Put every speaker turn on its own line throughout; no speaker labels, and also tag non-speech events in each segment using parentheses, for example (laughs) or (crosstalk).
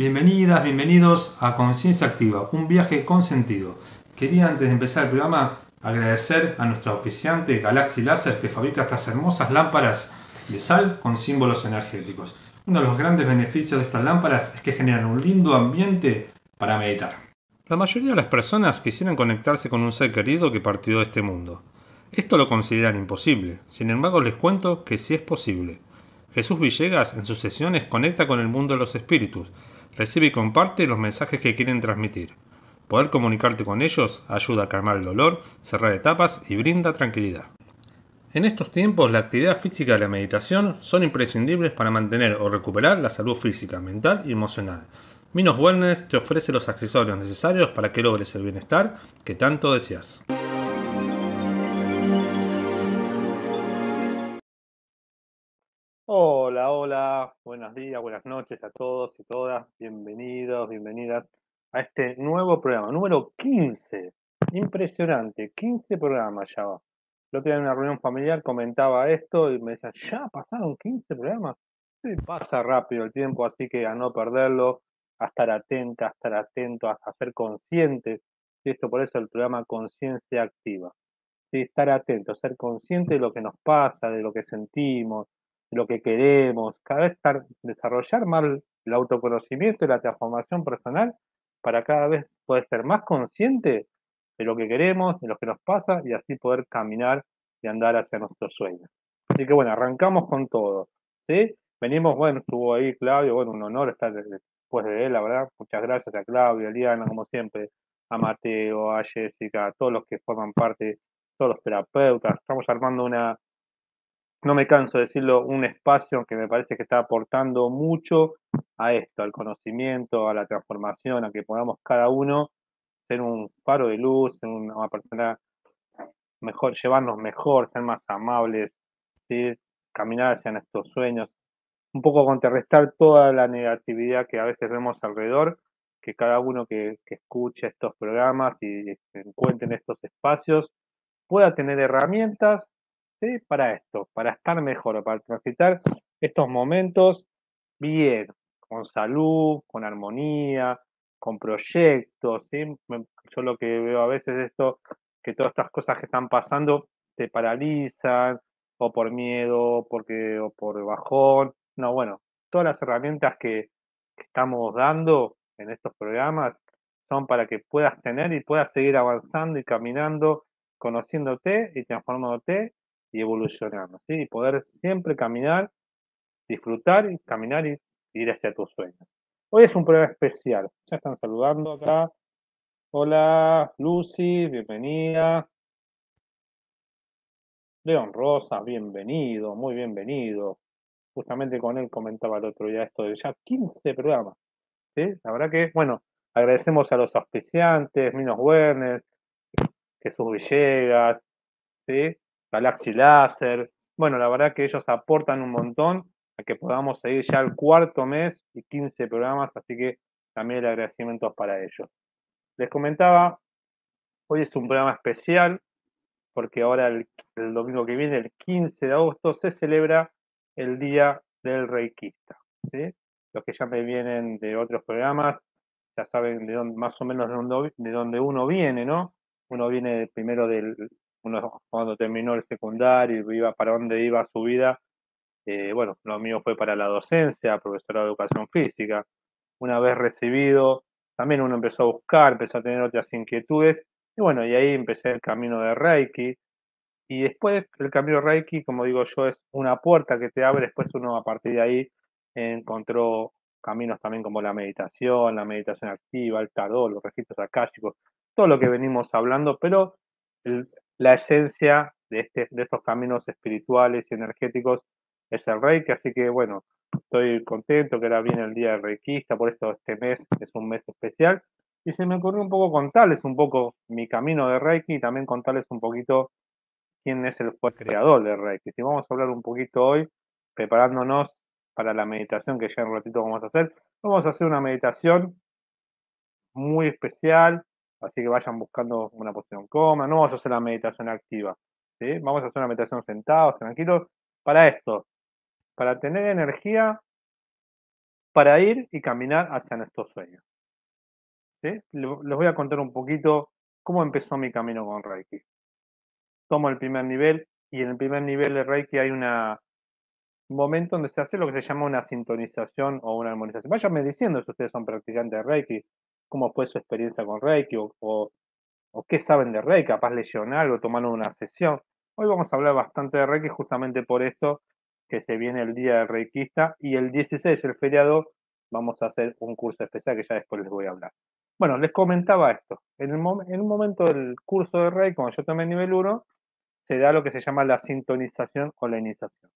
Bienvenidas, bienvenidos a Conciencia Activa, un viaje con sentido. Quería antes de empezar el programa agradecer a nuestro auspiciante Galaxy Laser que fabrica estas hermosas lámparas de sal con símbolos energéticos. Uno de los grandes beneficios de estas lámparas es que generan un lindo ambiente para meditar. La mayoría de las personas quisieran conectarse con un ser querido que partió de este mundo. Esto lo consideran imposible, sin embargo les cuento que sí es posible. Jesús Villegas en sus sesiones conecta con el mundo de los espíritus, recibe y comparte los mensajes que quieren transmitir. Poder comunicarte con ellos ayuda a calmar el dolor, cerrar etapas y brinda tranquilidad. En estos tiempos, la actividad física y la meditación son imprescindibles para mantener o recuperar la salud física, mental y emocional. Minos Wellness te ofrece los accesorios necesarios para que logres el bienestar que tanto deseas.
Hola, hola, buenos días, buenas noches a todos y todas. Bienvenidos, bienvenidas a este nuevo programa, número 15. Impresionante, 15 programas ya va. El otro día en una reunión familiar comentaba esto y me decía, ¿ya pasaron 15 programas? Sí, pasa rápido el tiempo, así que a no perderlo, a estar atenta, a estar atento, a, ser conscientes. Y esto por eso el programa Conciencia Activa. Sí, estar atento, ser consciente de lo que nos pasa, de lo que sentimos, lo que queremos, cada vez desarrollar más el autoconocimiento y la transformación personal para cada vez poder ser más consciente de lo que queremos, de lo que nos pasa y así poder caminar y andar hacia nuestros sueños. Así que bueno, arrancamos con todo. ¿sí? Venimos, bueno, estuvo ahí Claudio, bueno, un honor estar después de él, la verdad. Muchas gracias a Claudio, a Liana, como siempre, a Mateo, a Jessica, a todos los que forman parte, todos los terapeutas. Estamos armando una, no me canso de decirlo, un espacio que me parece que está aportando mucho a esto, al conocimiento, a la transformación, a que podamos cada uno ser un faro de luz, ser una persona mejor, llevarnos mejor, ser más amables, caminar hacia nuestros sueños, un poco contrarrestar toda la negatividad que a veces vemos alrededor, que cada uno que, que escuche estos programas y se encuentre en estos espacios pueda tener herramientas para esto, para estar mejor, para transitar estos momentos bien, con salud, con armonía, con proyectos. Yo lo que veo a veces es esto, que todas estas cosas que están pasando te paralizan, o por miedo, porque, o por bajón. No, bueno, todas las herramientas que estamos dando en estos programas son para que puedas tener y puedas seguir avanzando y caminando, conociéndote y transformándote y evolucionando, ¿sí? Y poder siempre caminar, disfrutar y caminar y ir hacia tus sueños. Hoy es un programa especial. Ya están saludando acá. Hola, Lucy, bienvenida. León Rosa, bienvenido, muy bienvenido. Justamente con él comentaba el otro día esto de ya 15 programas. ¿sí? La verdad que, bueno, agradecemos a los auspiciantes, Minos Werner, Jesús Villegas, ¿sí? Galaxy Láser. Bueno, la verdad que ellos aportan un montón a que podamos seguir ya el cuarto mes y 15 programas, así que también el agradecimiento para ellos. Les comentaba, hoy es un programa especial porque ahora el, domingo que viene, el 15 de agosto, se celebra el Día del Reikista. Los que ya me vienen de otros programas ya saben de dónde, más o menos de dónde uno viene, ¿no? Uno viene primero del, uno cuando terminó el secundario iba para dónde iba su vida, eh, bueno, lo mío fue para la docencia, profesora de educación física. Una vez recibido, también uno empezó a buscar, empezó a tener otras inquietudes, y bueno, y ahí empecé el camino de Reiki. Y después el camino de Reiki, como digo yo, es una puerta que te abre, después uno a partir de ahí encontró caminos también como la meditación, la meditación activa, el tarot, los registros akáshicos, todo lo que venimos hablando, pero el, la esencia de, este, de estos caminos espirituales y energéticos es el Reiki, así que bueno, estoy contento que ahora viene el día del Reikista, por esto este mes es un mes especial, y se me ocurrió un poco contarles un poco mi camino de Reiki y también contarles un poquito quién es el creador de Reiki. Si vamos a hablar un poquito hoy, preparándonos para la meditación que ya en un ratito vamos a hacer, vamos a hacer una meditación muy especial, Así que vayan buscando una posición cómoda. No vamos a hacer la meditación activa. Vamos a hacer una meditación sentados, tranquilos. Para esto, para tener energía para ir y caminar hacia nuestros sueños. Les voy a contar un poquito cómo empezó mi camino con Reiki. Tomo el primer nivel y en el primer nivel de Reiki hay una, un momento donde se hace lo que se llama una sintonización o una armonización. Váyanme diciendo si ustedes son practicantes de Reiki, cómo fue su experiencia con Reiki o, qué saben de Reiki, capaz leyeron algo, tomaron una sesión. Hoy vamos a hablar bastante de Reiki justamente por esto que se viene el día del Reikista y el 16, el feriado, vamos a hacer un curso especial que ya después les voy a hablar. Bueno, les comentaba esto. En, en un momento del curso de Reiki, cuando yo tomé nivel 1, se da lo que se llama la sintonización o la iniciación.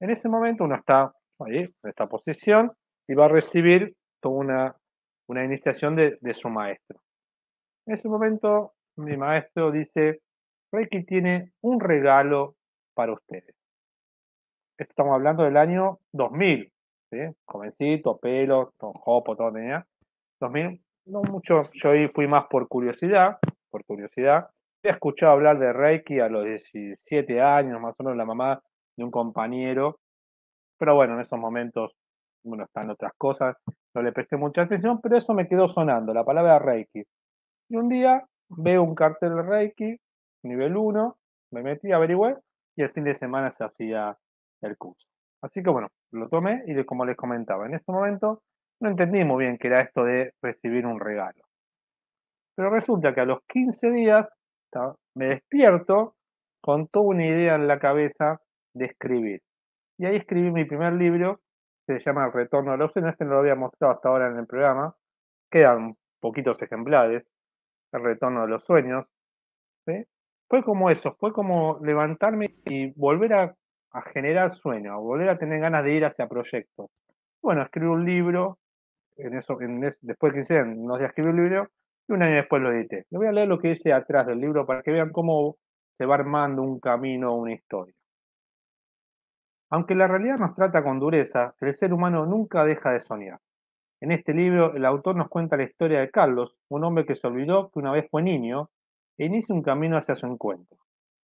En ese momento uno está ahí, en esta posición, y va a recibir toda una, una iniciación de, de su maestro. En ese momento mi maestro dice, Reiki tiene un regalo para ustedes. Estamos hablando del año 2000, ¿sí? Jovencito, pelo, todo jopo, todo tenía. 2000, no mucho, yo ahí fui más por curiosidad, por curiosidad. He escuchado hablar de Reiki a los 17 años, más o menos, la mamá de un compañero. Pero bueno, en esos momentos, bueno, están otras cosas, no le presté mucha atención, pero eso me quedó sonando, la palabra Reiki. Y un día veo un cartel de Reiki, nivel 1, me metí, averigüé, y el fin de semana se hacía el curso. Así que bueno, lo tomé y como les comentaba, en ese momento no entendí muy bien qué era esto de recibir un regalo. Pero resulta que a los 15 días me despierto con toda una idea en la cabeza de escribir. Y ahí escribí mi primer libro, se llama El Retorno a los Sueños, este no lo había mostrado hasta ahora en el programa, quedan poquitos ejemplares, El Retorno a los Sueños. Fue como eso, fue como levantarme y volver a, generar sueños, volver a tener ganas de ir hacia proyectos. Bueno, escribí un libro, en eso, después que hice, no sé, escribí un libro y un año después lo edité. Le voy a leer lo que dice atrás del libro para que vean cómo se va armando un camino, una historia. Aunque la realidad nos trata con dureza, el ser humano nunca deja de soñar. En este libro, el autor nos cuenta la historia de Carlos, un hombre que se olvidó que una vez fue niño e inicia un camino hacia su encuentro.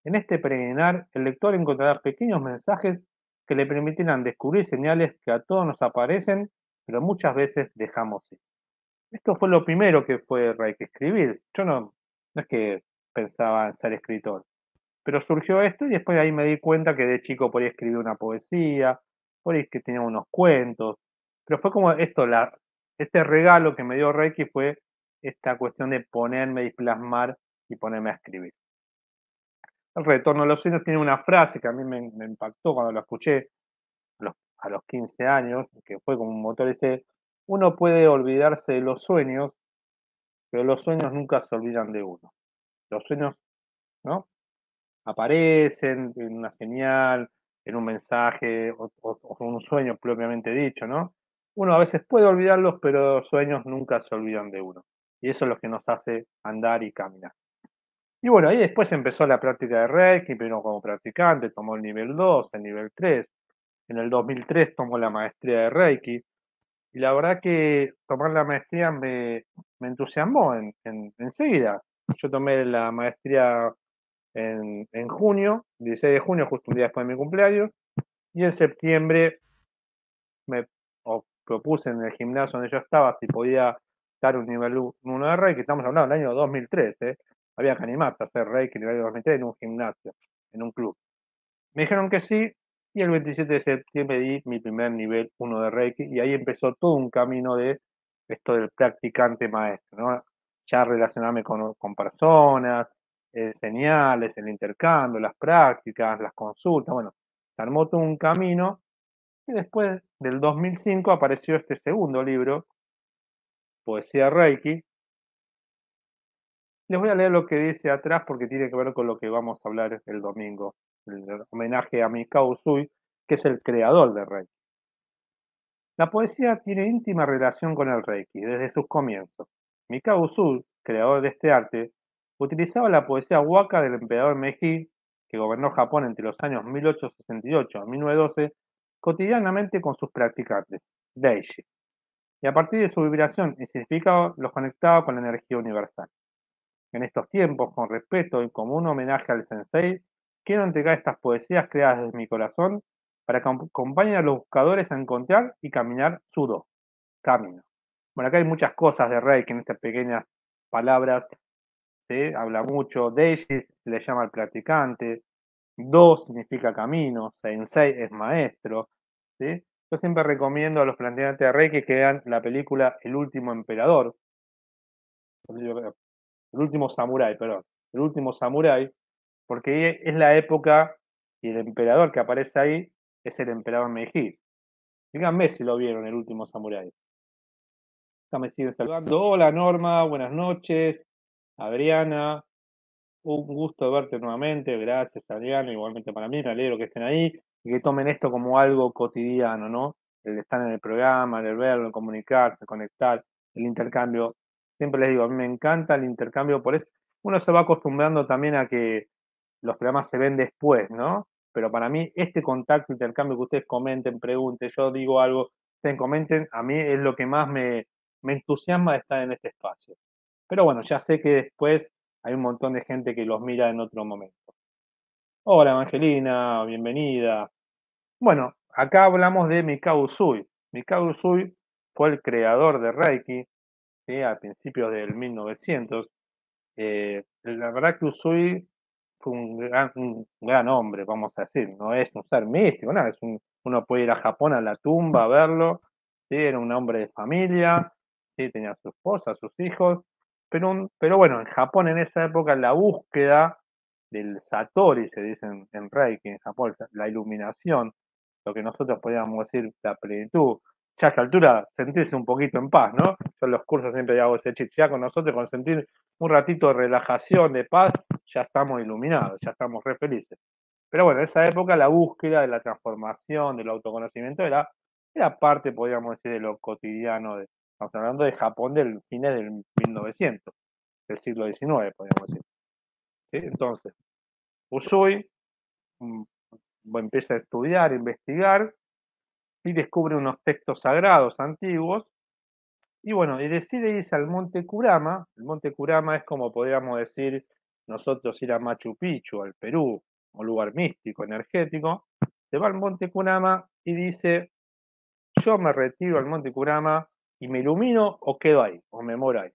En este peregrinar, el lector encontrará pequeños mensajes que le permitirán descubrir señales que a todos nos aparecen, pero muchas veces dejamos ir. Esto fue lo primero que fue que escribir. Yo no, es que pensaba en ser escritor, pero surgió esto y después de ahí me di cuenta que de chico podía escribir una poesía, por ahí que tenía unos cuentos, pero fue como esto, este regalo que me dio Reiki fue esta cuestión de ponerme y plasmar y ponerme a escribir. El retorno a los sueños tiene una frase que a mí me, impactó cuando la escuché a los, a los 15 años, que fue como un motor, ese, uno puede olvidarse de los sueños, pero los sueños nunca se olvidan de uno. Los sueños, ¿no? Aparecen en una señal, en un mensaje o, un sueño propiamente dicho, ¿no? Uno a veces puede olvidarlos, pero sueños nunca se olvidan de uno. Y eso es lo que nos hace andar y caminar. Y bueno, ahí después empezó la práctica de Reiki, primero como practicante, tomó el nivel 2, el nivel 3. En el 2003 tomó la maestría de Reiki. Y la verdad que tomar la maestría me, entusiasmó en, enseguida. Yo tomé la maestría en, en, junio, 16 de junio, justo un día después de mi cumpleaños, y en septiembre me propuse en el gimnasio donde yo estaba si podía dar un nivel 1 de Reiki, estamos hablando del año 2003, ¿eh? había que animarse a hacer Reiki nivel 2003 en un gimnasio, en un club. Me dijeron que sí, y el 27 de septiembre di mi primer nivel 1 de Reiki y ahí empezó todo un camino de esto del practicante maestro, ¿no? Ya relacionarme con, personas, eh, señales, el intercambio, las prácticas, las consultas, bueno, se armó todo un camino y después del 2005 apareció este segundo libro, Poesía Reiki. Les voy a leer lo que dice atrás porque tiene que ver con lo que vamos a hablar el domingo el homenaje a Mikao Usui, que es el creador del Reiki. La poesía tiene íntima relación con el Reiki desde sus comienzos. Mikao Usui, creador de este arte, utilizaba la poesía waka del emperador Meiji, que gobernó Japón entre los años 1868 y 1912, cotidianamente con sus practicantes, Daishi. Y a partir de su vibración y significado los conectaba con la energía universal. En estos tiempos, con respeto y como un homenaje al sensei, Quiero entregar estas poesías creadas desde mi corazón para que acompañen a los buscadores a encontrar y caminar su camino. Bueno, acá hay muchas cosas de Reiki en estas pequeñas palabras. Habla mucho. Deiji se le llama al practicante. Do significa camino. Sensei es maestro. Yo siempre recomiendo a los planteantes de Reiki que vean la película El último emperador. El último samurái, perdón. El último samurái. Porque es la época y el emperador que aparece ahí es el emperador Meiji. Díganme si lo vieron, el último samurái. Acá me siguen saludando. Hola Norma, buenas noches. Adriana, un gusto verte nuevamente. Gracias Adriana, igualmente para mí. Me alegro que estén ahí y que tomen esto como algo cotidiano, ¿no? El estar en el programa, el verlo, el comunicarse, conectar, el intercambio. Siempre les digo, a mí me encanta el intercambio, por eso uno se va acostumbrando también a que los programas se ven después, ¿no? Pero para mí este contacto, intercambio, que ustedes comenten, pregunten, yo digo algo, ustedes comenten, a mí es lo que más me, me entusiasma de estar en este espacio. Pero bueno, ya sé que después hay un montón de gente que los mira en otro momento. Hola Evangelina, bienvenida. Bueno, acá hablamos de Mikao Usui. Mikao Usui fue el creador de Reiki a principios del 1900. Eh, la verdad que Usui fue un gran, hombre, vamos a decir, no es un ser místico, nada, es un, uno puede ir a Japón a la tumba a verlo, ¿sí? era un hombre de familia, ¿sí? tenía su esposa, sus hijos, pero, pero bueno, en Japón en esa época la búsqueda del Satori, se dice en, en Reiki, en Japón, la iluminación, lo que nosotros podríamos decir la plenitud, ya a esta altura sentirse un poquito en paz, ¿no? Yo en los cursos siempre hago ese chiste, ya con nosotros con sentir un ratito de relajación, de paz, ya estamos iluminados, ya estamos re felices. Pero bueno, en esa época la búsqueda de la transformación, del autoconocimiento, era, era parte, podríamos decir, de lo cotidiano. De, estamos hablando de Japón del fines del 1900, del siglo XIX, podríamos decir. Entonces, Usui mm, empieza a estudiar, a investigar, y descubre unos textos sagrados antiguos, y bueno, y decide irse al Monte Kurama. El Monte Kurama es como podríamos decir nosotros ir a Machu Picchu, al Perú, un lugar místico, energético. Se va al Monte Kurama y dice, yo me retiro al Monte Kurama y me ilumino o quedo ahí, o me moro ahí.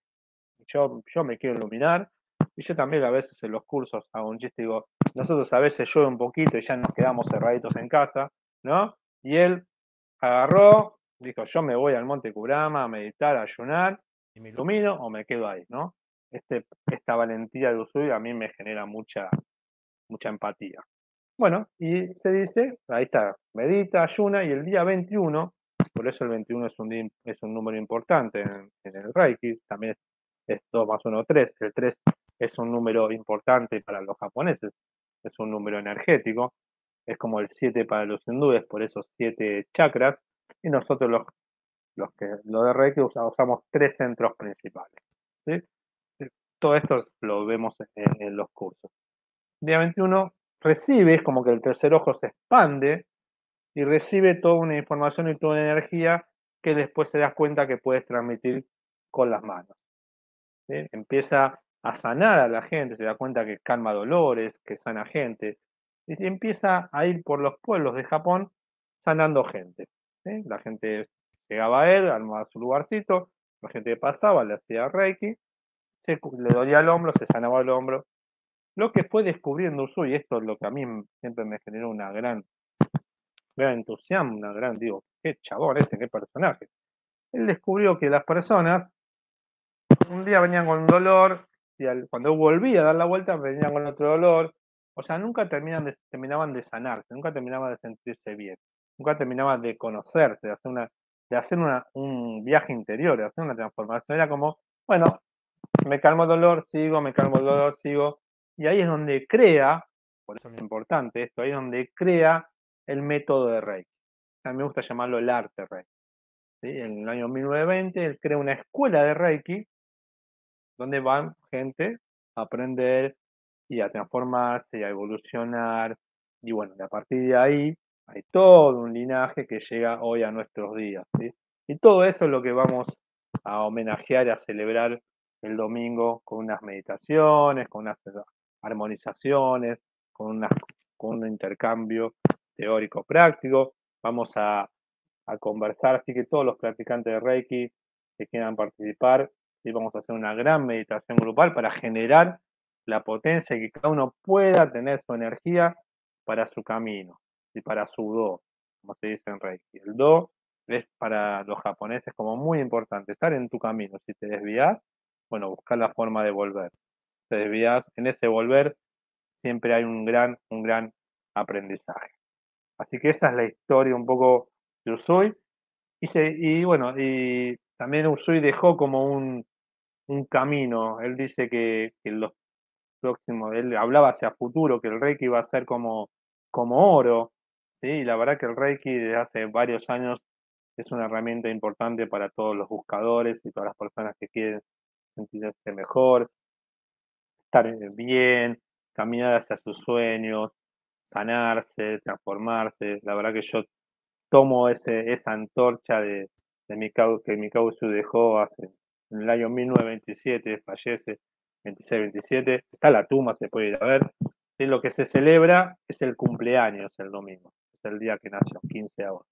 Yo, yo me quiero iluminar. Y yo también a veces en los cursos hago un chiste, digo, nosotros a veces llueve un poquito y ya nos quedamos cerraditos en casa, ¿no? Y él agarró, dijo, yo me voy al Monte Kurama a meditar, a ayunar, y me ilumino o me quedo ahí, ¿no? Este, esta valentía de Usui a mí me genera mucha, mucha empatía. Bueno, y se dice, ahí está, medita, ayuna, y el día 21, por eso el 21 es un, es un número importante en, el Reiki, también es, 2 más 1, 3, el 3 es un número importante para los japoneses, es un número energético, es como el 7 para los hindúes, por esos 7 chakras, y nosotros los, los que lo de Reiki usamos, tres centros principales. Todo esto lo vemos en, los cursos. Día 21 recibe, es como que el tercer ojo se expande y recibe toda una información y toda una energía que después se das cuenta que puedes transmitir con las manos. Empieza a sanar a la gente, se da cuenta que calma dolores, que sana gente, y empieza a ir por los pueblos de Japón sanando gente. La gente llegaba a él, armaba su lugarcito, la gente pasaba, le hacía reiki, se, le dolía el hombro, se sanaba el hombro. Lo que fue descubriendo Usui, y esto es lo que a mí siempre me generó una gran, gran entusiasmo, una gran, digo, qué chabón este, qué personaje. Él descubrió que las personas un día venían con un dolor, y cuando volvía a dar la vuelta venían con otro dolor, o sea, nunca terminan de, terminaban de sanarse, nunca terminaban de sentirse bien, nunca terminaban de conocerse, de hacer, una, de hacer una, un viaje interior, de hacer una transformación. Era como, bueno, me calmo el dolor, sigo, me calmo el dolor, sigo. Y ahí es donde crea, por eso es importante esto, ahí es donde crea el método de Reiki. A mí me gusta llamarlo el arte Reiki. En el año 1920 él crea una escuela de Reiki donde van gente a aprender y a transformarse y a evolucionar. Y bueno, a partir de ahí hay todo un linaje que llega hoy a nuestros días. Y todo eso es lo que vamos a homenajear y a celebrar el domingo con unas meditaciones, con unas armonizaciones, con, con un intercambio teórico-práctico. Vamos a, conversar, así que todos los practicantes de Reiki que quieran participar, y vamos a hacer una gran meditación grupal para generar la potencia que cada uno pueda tener su energía para su camino y para su do, como se dice en Reiki. El do es para los japoneses como muy importante, estar en tu camino. Si te desvías, bueno, buscar la forma de volver. Te desvías, en ese volver siempre hay un gran, un gran aprendizaje. Así que esa es la historia un poco de Usui. Y, y bueno, y también Usui dejó como un, un camino. Él dice que, que, los próximos, él hablaba hacia futuro, que el Reiki iba a ser como, como oro. Y la verdad que el Reiki desde hace varios años es una herramienta importante para todos los buscadores y todas las personas que quieren sentirse mejor, estar bien, caminar hacia sus sueños, sanarse, transformarse. La verdad que yo tomo ese, esa antorcha de, de mi, que mi causa dejó hace, en el año 1927, fallece 26-27, está la tumba, se puede ir a ver. Y lo que se celebra es el cumpleaños el domingo, es el día que nació, 15 de agosto.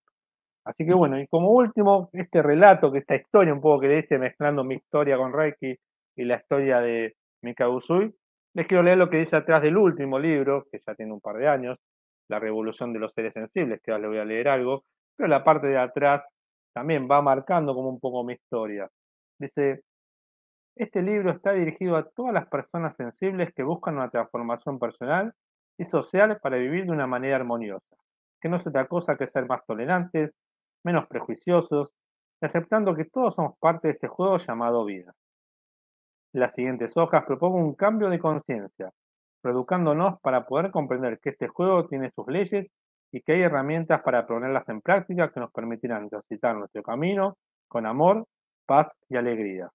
Así que bueno, y como último, este relato, que esta historia un poco que dice mezclando mi historia con Reiki y la historia de Mikao Usui, les quiero leer lo que dice atrás del último libro, que ya tiene un par de años, La Revolución de los Seres Sensibles, que ahora le voy a leer algo, pero la parte de atrás también va marcando como un poco mi historia. Dice, este libro está dirigido a todas las personas sensibles que buscan una transformación personal y social para vivir de una manera armoniosa, que no es otra cosa que ser más tolerantes, menos prejuiciosos y aceptando que todos somos parte de este juego llamado vida. Las siguientes hojas propongo un cambio de conciencia, educándonos para poder comprender que este juego tiene sus leyes y que hay herramientas para ponerlas en práctica que nos permitirán transitar nuestro camino con amor, paz y alegría.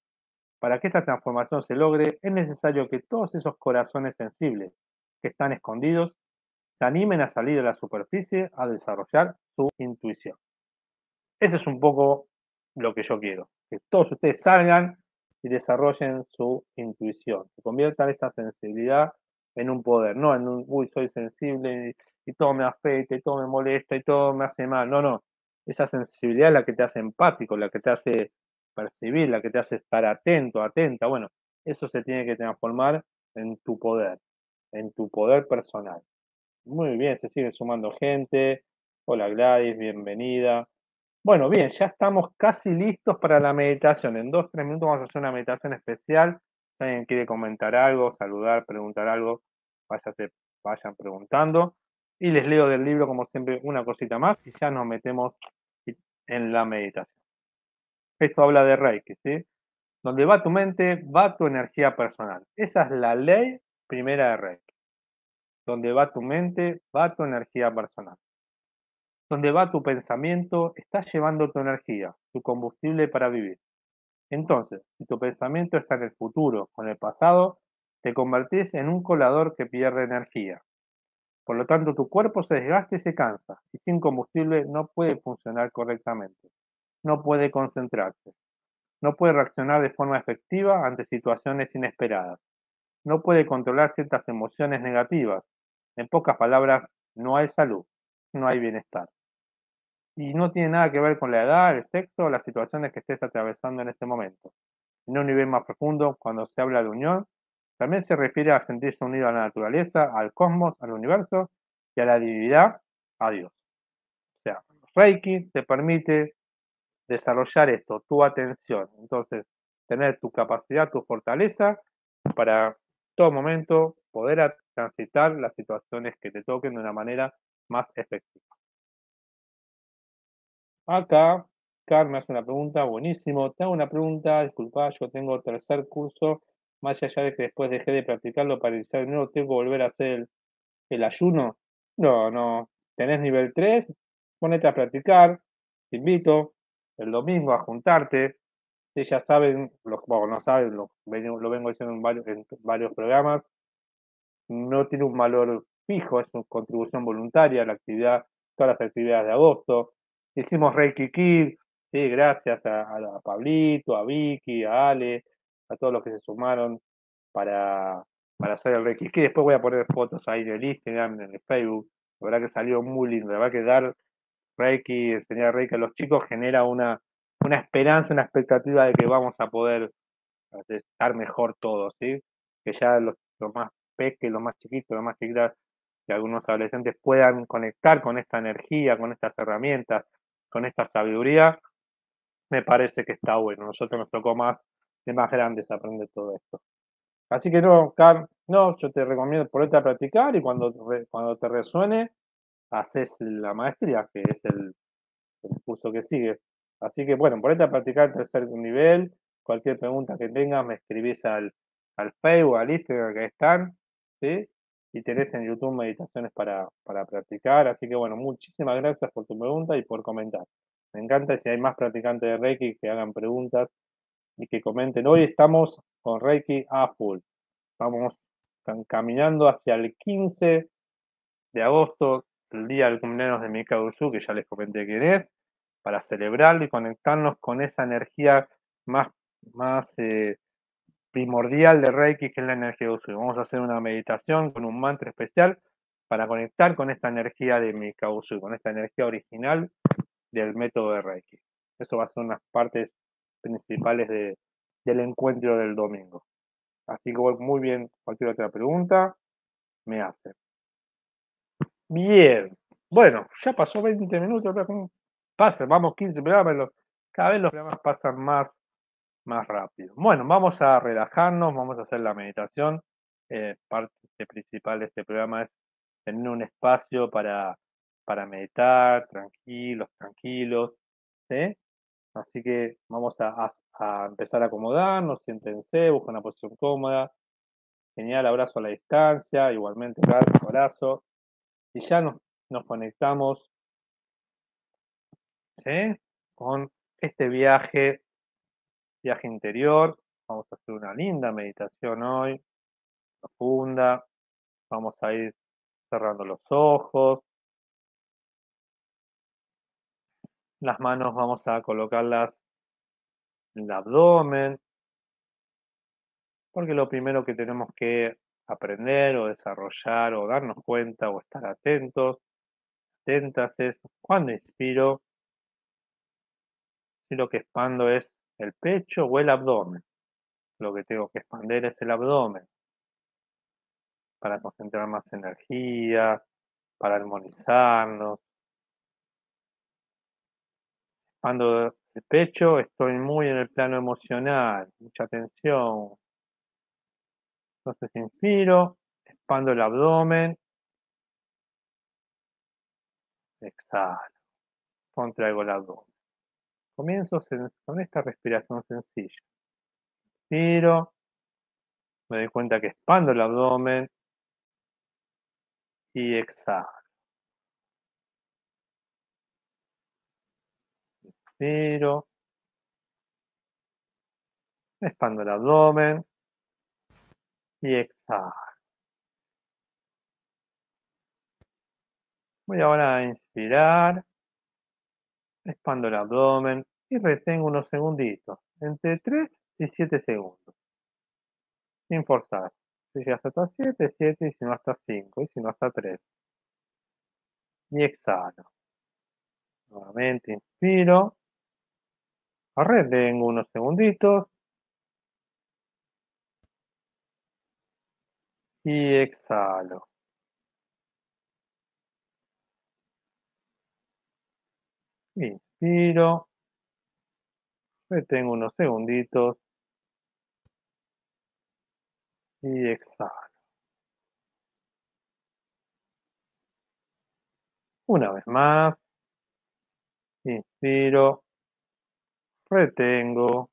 Para que esta transformación se logre, es necesario que todos esos corazones sensibles que están escondidos se animen a salir de la superficie a desarrollar su intuición. Ese es un poco lo que yo quiero, que todos ustedes salgan y desarrollen su intuición, que conviertan esa sensibilidad en un poder, no en un, uy, soy sensible y, y todo me afecta y todo me molesta y todo me hace mal, no, no, esa sensibilidad es la que te hace empático, la que te hace percibir, la que te hace estar atento, atenta, bueno, eso se tiene que transformar en tu poder, en tu poder personal. Muy bien, se sigue sumando gente. Hola Gladys, bienvenida. Bueno, bien, ya estamos casi listos para la meditación. En dos, tres minutos vamos a hacer una meditación especial. Si alguien quiere comentar algo, saludar, preguntar algo, vayan preguntando. Y les leo del libro, como siempre, una cosita más y ya nos metemos en la meditación. Esto habla de Reiki, ¿sí? Donde va tu mente, va tu energía personal. Esa es la ley primera de Reiki. Donde va tu mente, va tu energía personal. Donde va tu pensamiento, estás llevando tu energía, tu combustible para vivir. Entonces, si tu pensamiento está en el futuro o en el pasado, te convertís en un colador que pierde energía. Por lo tanto, tu cuerpo se desgasta y se cansa, y sin combustible no puede funcionar correctamente. No puede concentrarse. No puede reaccionar de forma efectiva ante situaciones inesperadas. No puede controlar ciertas emociones negativas. En pocas palabras, no hay salud, no hay bienestar y no tiene nada que ver con la edad, el sexo o las situaciones que estés atravesando en este momento. En un nivel más profundo, cuando se habla de unión, también se refiere a sentirse unido a la naturaleza, al cosmos, al universo y a la divinidad, a Dios. O sea, Reiki te permite desarrollar esto, tu atención. Entonces, tener tu capacidad, tu fortaleza para todo momento poder transitar las situaciones que te toquen de una manera más efectiva. Acá, Carmen hace una pregunta, buenísimo. Te hago una pregunta, disculpa, yo tengo tercer curso, más allá de que después dejé de practicarlo para iniciar de nuevo, ¿tengo que volver a hacer el, ayuno? No, no. Tenés nivel 3, ponete a practicar, te invito el domingo a juntarte. Si ya saben, lo, bueno, no saben, lo, lo vengo diciendo en varios, en varios programas, no tiene un valor fijo, es una contribución voluntaria a la actividad, todas las actividades de agosto Hicimos Reiki Kid, sí, gracias a, Pablito, a Vicky, a Ale, a todos los que se sumaron para, para hacer el Reiki Kid. Después voy a poner fotos ahí en el Instagram, en el Facebook. La verdad que salió muy lindo, la verdad que dar Reiki, enseñar Reiki a los chicos genera una, una esperanza, una expectativa de que vamos a poder estar mejor todos, ¿sí? Que ya los, más pequeños, los más chiquitos, los más chiquitas, que algunos adolescentes puedan conectar con esta energía, con estas herramientas, con esta sabiduría, me parece que está bueno. Nosotros nos tocó más de más grandes aprender todo esto. Así que no, Carl, no, yo te recomiendo ponerte a practicar y cuando, cuando te resuene, haces la maestría, que es el, curso que sigue. Así que bueno, ponete a practicar el tercer nivel. Cualquier pregunta que tengas, me escribís al, al Facebook, al Instagram que están, ¿sí? Y tenés en YouTube meditaciones para, para practicar. Así que bueno, muchísimas gracias por tu pregunta y por comentar. Me encanta si hay más practicantes de Reiki que hagan preguntas y que comenten. Hoy estamos con Reiki a full. Vamos caminando hacia el 15 de agosto, el día del cumpleaños de Mika Usu, que ya les comenté quién es, para celebrarlo y conectarnos con esa energía más, más eh, primordial de Reiki, que es la energía Usu. Vamos a hacer una meditación con un mantra especial para conectar con esta energía de Mika Usu, con esta energía original del método de Reiki. Eso va a ser unas partes principales de, del encuentro del domingo. Así que muy bien, cualquier otra pregunta me hace. Bien, bueno, ya pasó 20 minutos, pasa, vamos 15 programas, cada vez los programas pasan más, más rápido. Bueno, vamos a relajarnos, vamos a hacer la meditación. Eh, parte principal de este programa es tener un espacio para, para meditar, tranquilos, tranquilos. ¿sí? Así que vamos a, empezar a acomodarnos, siéntense, busca una posición cómoda. Genial, abrazo a la distancia, igualmente, abrazo. Y ya nos, conectamos con este viaje, viaje interior. Vamos a hacer una linda meditación hoy, profunda. Vamos a ir cerrando los ojos, Las manos vamos a colocarlas en el abdomen, porque lo primero que tenemos que aprender o desarrollar o darnos cuenta o estar atentos, atentas es cuando inspiro, si lo que expando es el pecho o el abdomen. Lo que tengo que expandir es el abdomen para concentrar más energía, para armonizarnos, cuando el pecho, estoy muy en el plano emocional, mucha tensión. Entonces inspiro, expando el abdomen, exhalo, contraigo el abdomen. Comienzo con esta respiración sencilla. Inspiro, me doy cuenta que expando el abdomen y exhalo. inspiro, expando el abdomen y exhalo. Voy ahora a inspirar, expando el abdomen y retengo unos segunditos, entre 3 y 7 segundos, sin forzar. Si llegas hasta 7, 7 y si no hasta 5 y si no hasta 3. Y exhalo. Nuevamente inspiro. Retengo unos segunditos. Y exhalo. Inspiro. Retengo unos segunditos. Y exhalo. Una vez más. Inspiro retengo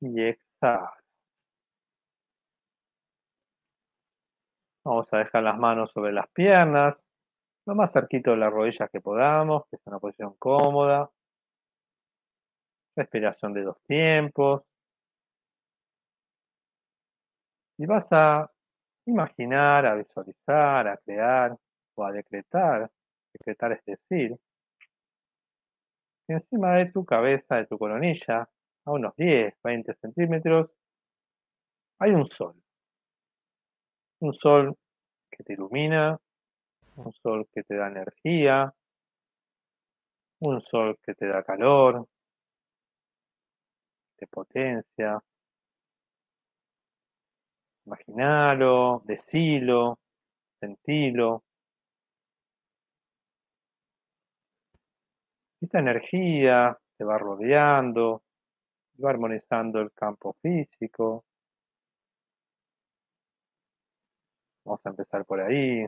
y exhalo. Vamos a dejar las manos sobre las piernas, lo más cerquito de las rodillas que podamos, que es una posición cómoda. Respiración de dos tiempos. Y vas a imaginar, a visualizar, a crear o a decretar. Decretar es decir, encima de tu cabeza, de tu coronilla, a unos 10, 20 centímetros, hay un sol. Un sol que te ilumina, un sol que te da energía, un sol que te da calor, te potencia. Imaginalo, decilo, sentilo. Esta energía te va rodeando, va armonizando el campo físico. Vamos a empezar por ahí.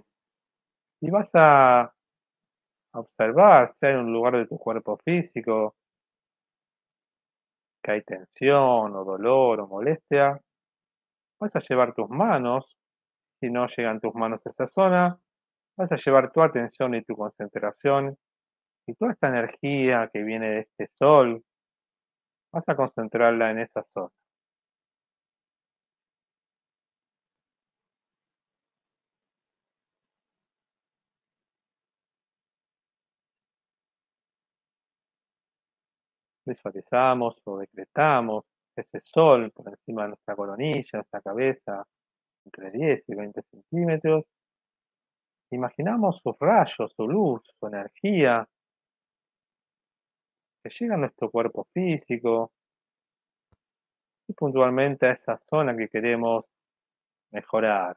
Y vas a observar si hay un lugar de tu cuerpo físico que hay tensión o dolor o molestia. Vas a llevar tus manos, si no llegan tus manos a esta zona, vas a llevar tu atención y tu concentración y toda esta energía que viene de este sol, vas a concentrarla en esa zona. Visualizamos o decretamos ese sol por encima de nuestra coronilla, nuestra cabeza, entre 10 y 20 centímetros. Imaginamos sus rayos, su luz, su energía que llega a nuestro cuerpo físico y puntualmente a esa zona que queremos mejorar.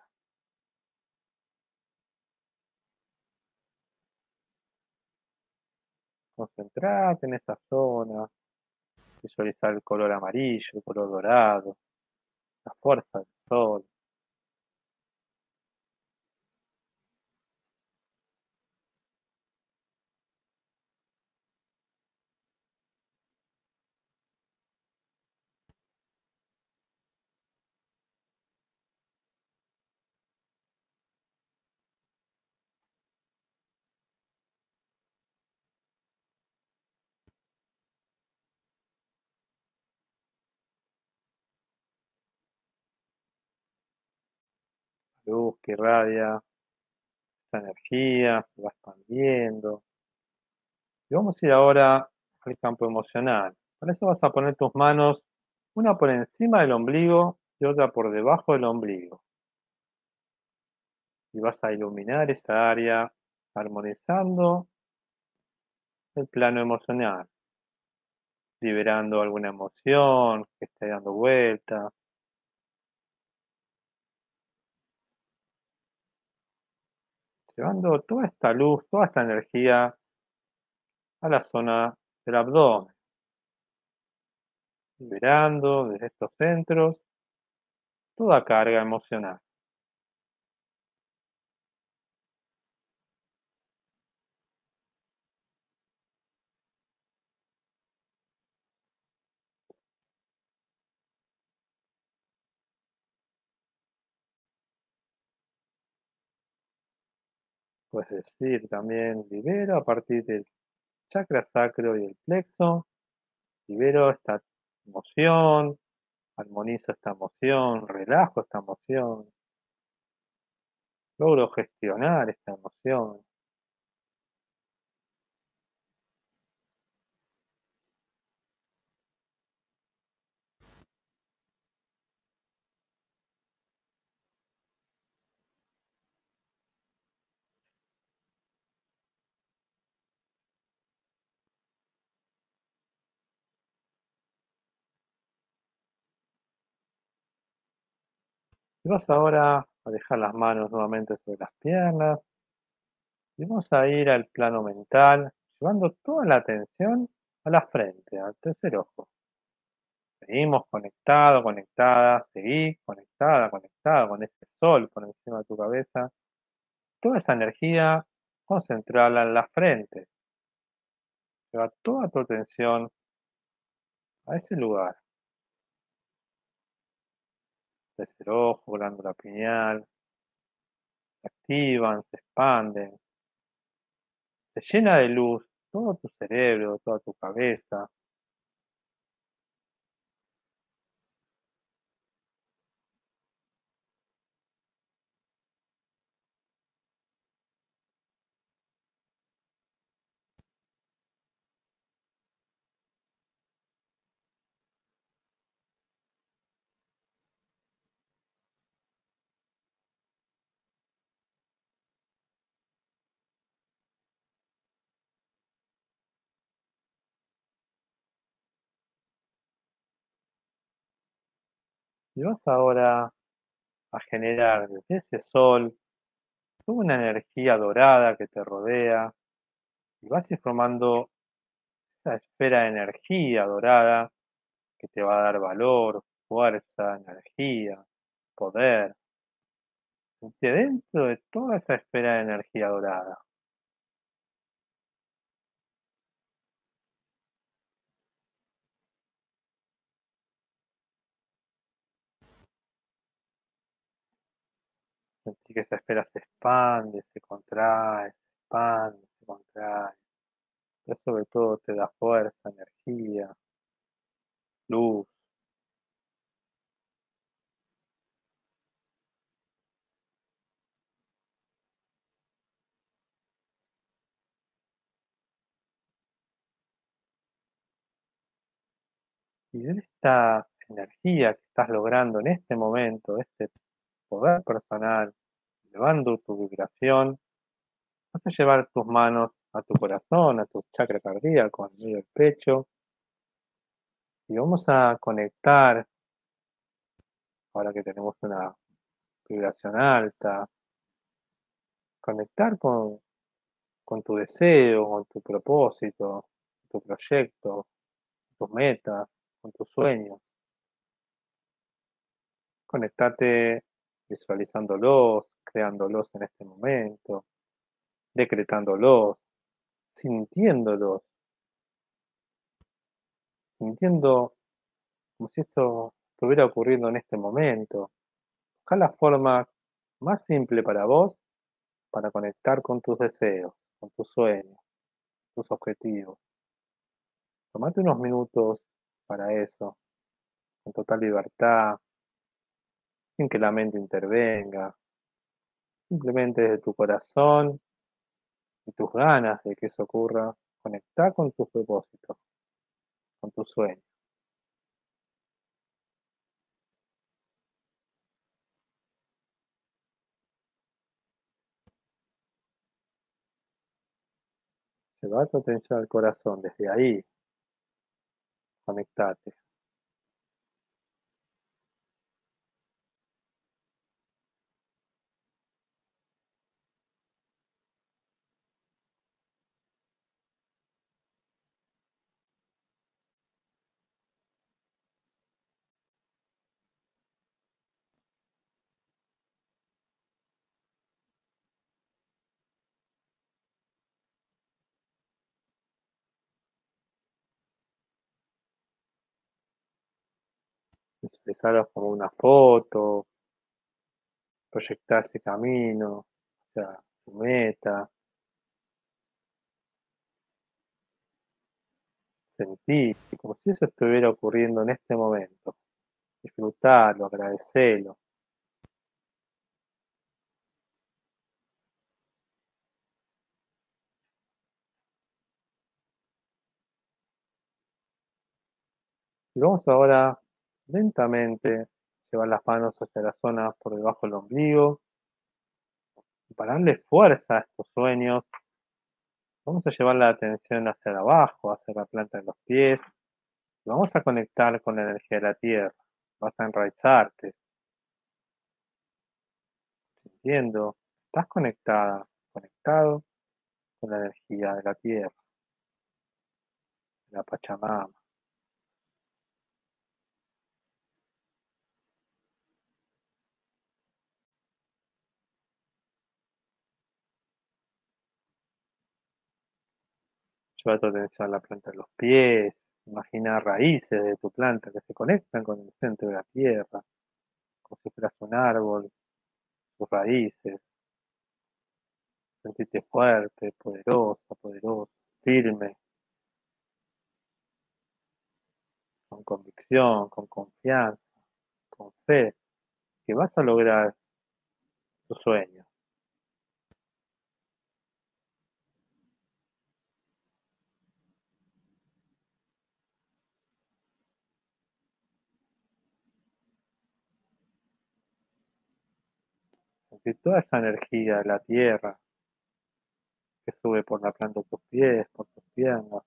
Concentrate en esa zona, visualizar el color amarillo, el color dorado, la fuerza del sol. Luz que irradia esa energía, se va expandiendo. Y vamos a ir ahora al campo emocional. Para eso vas a poner tus manos, una por encima del ombligo y otra por debajo del ombligo. Y vas a iluminar esa área armonizando el plano emocional, liberando alguna emoción que esté dando vuelta, llevando toda esta luz, toda esta energía a la zona del abdomen, liberando desde estos centros toda carga emocional. Puedes decir también, libero a partir del chakra sacro y el plexo, libero esta emoción, armonizo esta emoción, relajo esta emoción, logro gestionar esta emoción. Y vas ahora a dejar las manos nuevamente sobre las piernas. Y vamos a ir al plano mental, llevando toda la atención a la frente, al tercer ojo. Seguimos conectado, conectada, seguí conectada, conectada con ese sol por encima de tu cabeza. Toda esa energía, concentrarla en la frente. Lleva toda tu atención a ese lugar tercer ojo, glándula pineal, se activan, se expanden, se llena de luz todo tu cerebro, toda tu cabeza. Y vas ahora a generar desde ese sol toda una energía dorada que te rodea y vas formando esa esfera de energía dorada que te va a dar valor, fuerza, energía, poder. dentro de toda esa esfera de energía dorada. Que esa esfera se expande, se contrae, se expande, se contrae. Pero sobre todo te da fuerza, energía, luz. Y de esta energía que estás logrando en este momento, este poder personal, elevando tu vibración, vas a llevar tus manos a tu corazón, a tu chakra cardíaco, al medio del pecho, y vamos a conectar, ahora que tenemos una vibración alta, conectar con, con tu deseo, con tu propósito, tu proyecto, tus metas, con tus sueños. Conectate visualizándolos, creándolos en este momento, decretándolos, sintiéndolos, sintiendo como si esto estuviera ocurriendo en este momento. Busca la forma más simple para vos para conectar con tus deseos, con tus sueños, tus objetivos. Tomate unos minutos para eso, con total libertad, sin que la mente intervenga, simplemente desde tu corazón y tus ganas de que eso ocurra, conectar con tus propósitos, con tus sueños. Lleva tu atención al corazón, desde ahí, conectate. Expresarlo como una foto, proyectar ese camino, o sea, tu meta. Sentir como si eso estuviera ocurriendo en este momento. Disfrutarlo, agradecerlo. Y vamos ahora lentamente llevar las manos hacia la zona por debajo del ombligo. Para darle fuerza a estos sueños, vamos a llevar la atención hacia abajo, hacia la planta de los pies. Y vamos a conectar con la energía de la tierra. Vas a enraizarte. Sintiendo, estás conectada, conectado con la energía de la tierra, de la Pachamama. Tu atención a la planta de los pies. Imagina raíces de tu planta que se conectan con el centro de la tierra, como si fueras un árbol, sus raíces. Sentirte fuerte, poderosa, poderoso, firme, con convicción, con confianza, con fe, que vas a lograr tu sueño. Toda esa energía de la tierra que sube por la planta de tus pies, por tus piernas,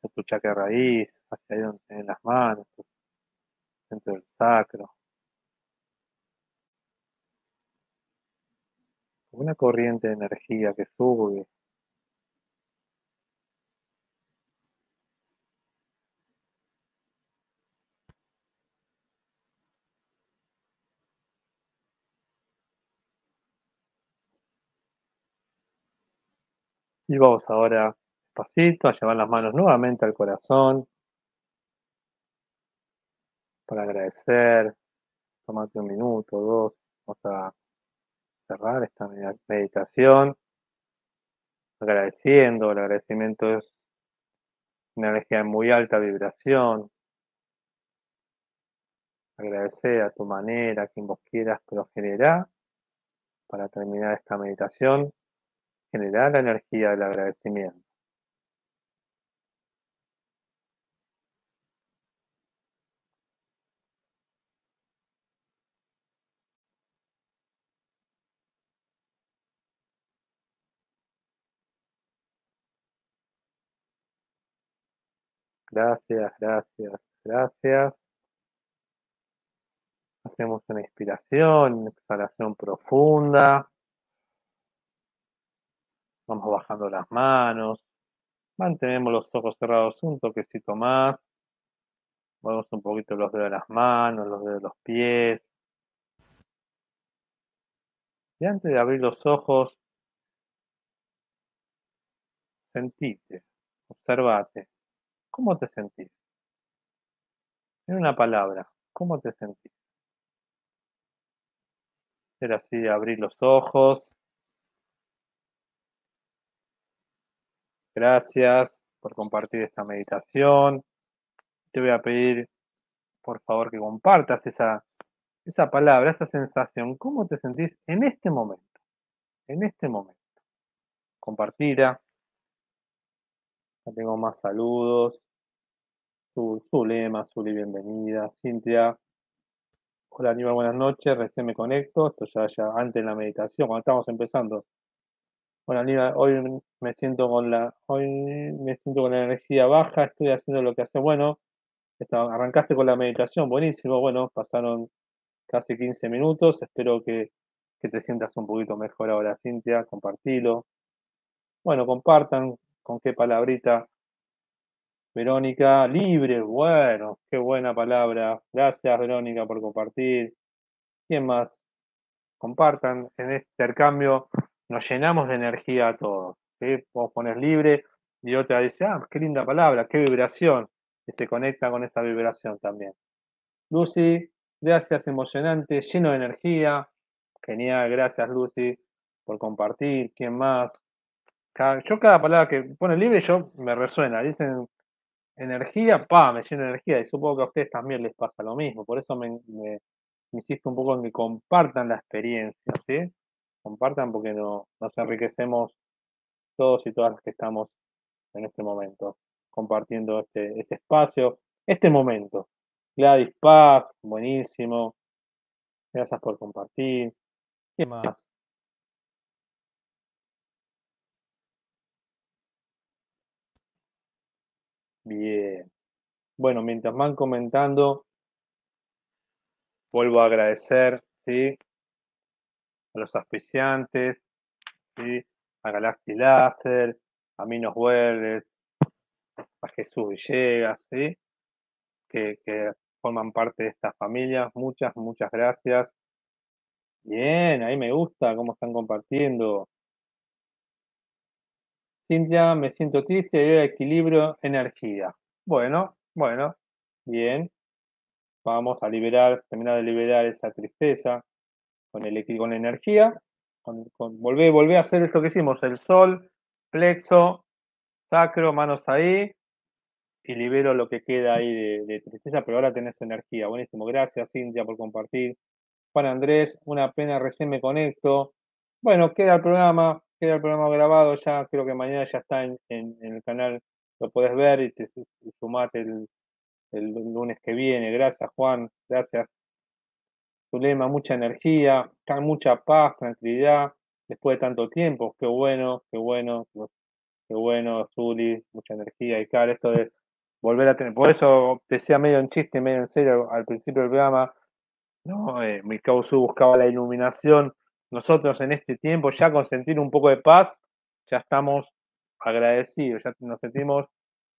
por tu chakra raíz, hacia ahí donde tienen las manos, centro del sacro. Una corriente de energía que sube. Y vamos ahora despacito a llevar las manos nuevamente al corazón para agradecer. Tomate un minuto, dos. Vamos a cerrar esta meditación agradeciendo. El agradecimiento es una energía de muy alta vibración. Agradecer a tu manera, a quien vos quieras, pero generar para terminar esta meditación, generar la energía del agradecimiento. Gracias, gracias, gracias. Hacemos una inspiración, una exhalación profunda. Vamos bajando las manos. Mantenemos los ojos cerrados un toquecito más. Movemos un poquito los dedos de las manos, los dedos de los pies. Y antes de abrir los ojos, sentite, observate. ¿Cómo te sentís? En una palabra, ¿cómo te sentís? Era así, abrir los ojos. Gracias por compartir esta meditación. Te voy a pedir, por favor, que compartas esa, esa palabra, esa sensación. ¿Cómo te sentís en este momento? En este momento. Compartida. Ya tengo más saludos. Su, lema, Zuli, bienvenida. Cintia, hola Aníbal, buenas noches, recién me conecto, esto ya, ya antes de la meditación, cuando estamos empezando. Hola Aníbal, hoy me siento con la, hoy me siento con la energía baja, estoy haciendo lo que hace bueno. arrancaste con la meditación, buenísimo, bueno, pasaron casi 15 minutos, espero que, que te sientas un poquito mejor ahora, Cintia, compartilo. Bueno, compartan con qué palabrita Verónica, libre, bueno, qué buena palabra. Gracias, Verónica, por compartir. ¿Quién más? Compartan en este intercambio, nos llenamos de energía a todos. ¿sí? Vos pones libre y otra dice, ah, qué linda palabra, qué vibración. Y se conecta con esa vibración también. Lucy, gracias, emocionante, lleno de energía. Genial, gracias, Lucy, por compartir. ¿Quién más? yo cada palabra que pone libre, yo me resuena. Dicen energía, pa, me llena de energía y supongo que a ustedes también les pasa lo mismo. Por eso me, insisto un poco en que compartan la experiencia, ¿sí? Compartan porque no, nos enriquecemos todos y todas los que estamos en este momento compartiendo este, este espacio, este momento. Gladys Paz, buenísimo. Gracias por compartir. ¿Qué más? Bien. Bueno, mientras van comentando, vuelvo a agradecer, ¿sí? A los auspiciantes, ¿sí? A Galaxy Láser, a Minos Huerles, a Jesús Villegas, ¿sí? Que, forman parte de esta familia. Muchas, muchas gracias. Bien, ahí me gusta cómo están compartiendo. Cintia, me siento triste, equilibrio, energía. Bueno, bueno, bien. Vamos a liberar, terminar de liberar esa tristeza con el con la energía. Con, volvé, a hacer esto que hicimos, el sol, plexo, sacro, manos ahí, y libero lo que queda ahí de, tristeza, pero ahora tenés energía. Buenísimo, gracias Cintia por compartir. Juan Andrés, una pena, recién me conecto. Bueno, queda el programa, queda el programa grabado ya, creo que mañana ya está en, el canal, lo puedes ver y te sumate el, el lunes que viene. Gracias Juan, gracias. Mucha energía, mucha paz, tranquilidad, después de tanto tiempo, qué bueno, qué bueno, qué bueno, Zuli, mucha energía y claro, esto de, volver a tener. Por eso decía medio en chiste, medio en serio al principio del programa, no, eh, mi buscaba la iluminación. Nosotros en este tiempo, ya con sentir un poco de paz, ya estamos agradecidos, ya nos sentimos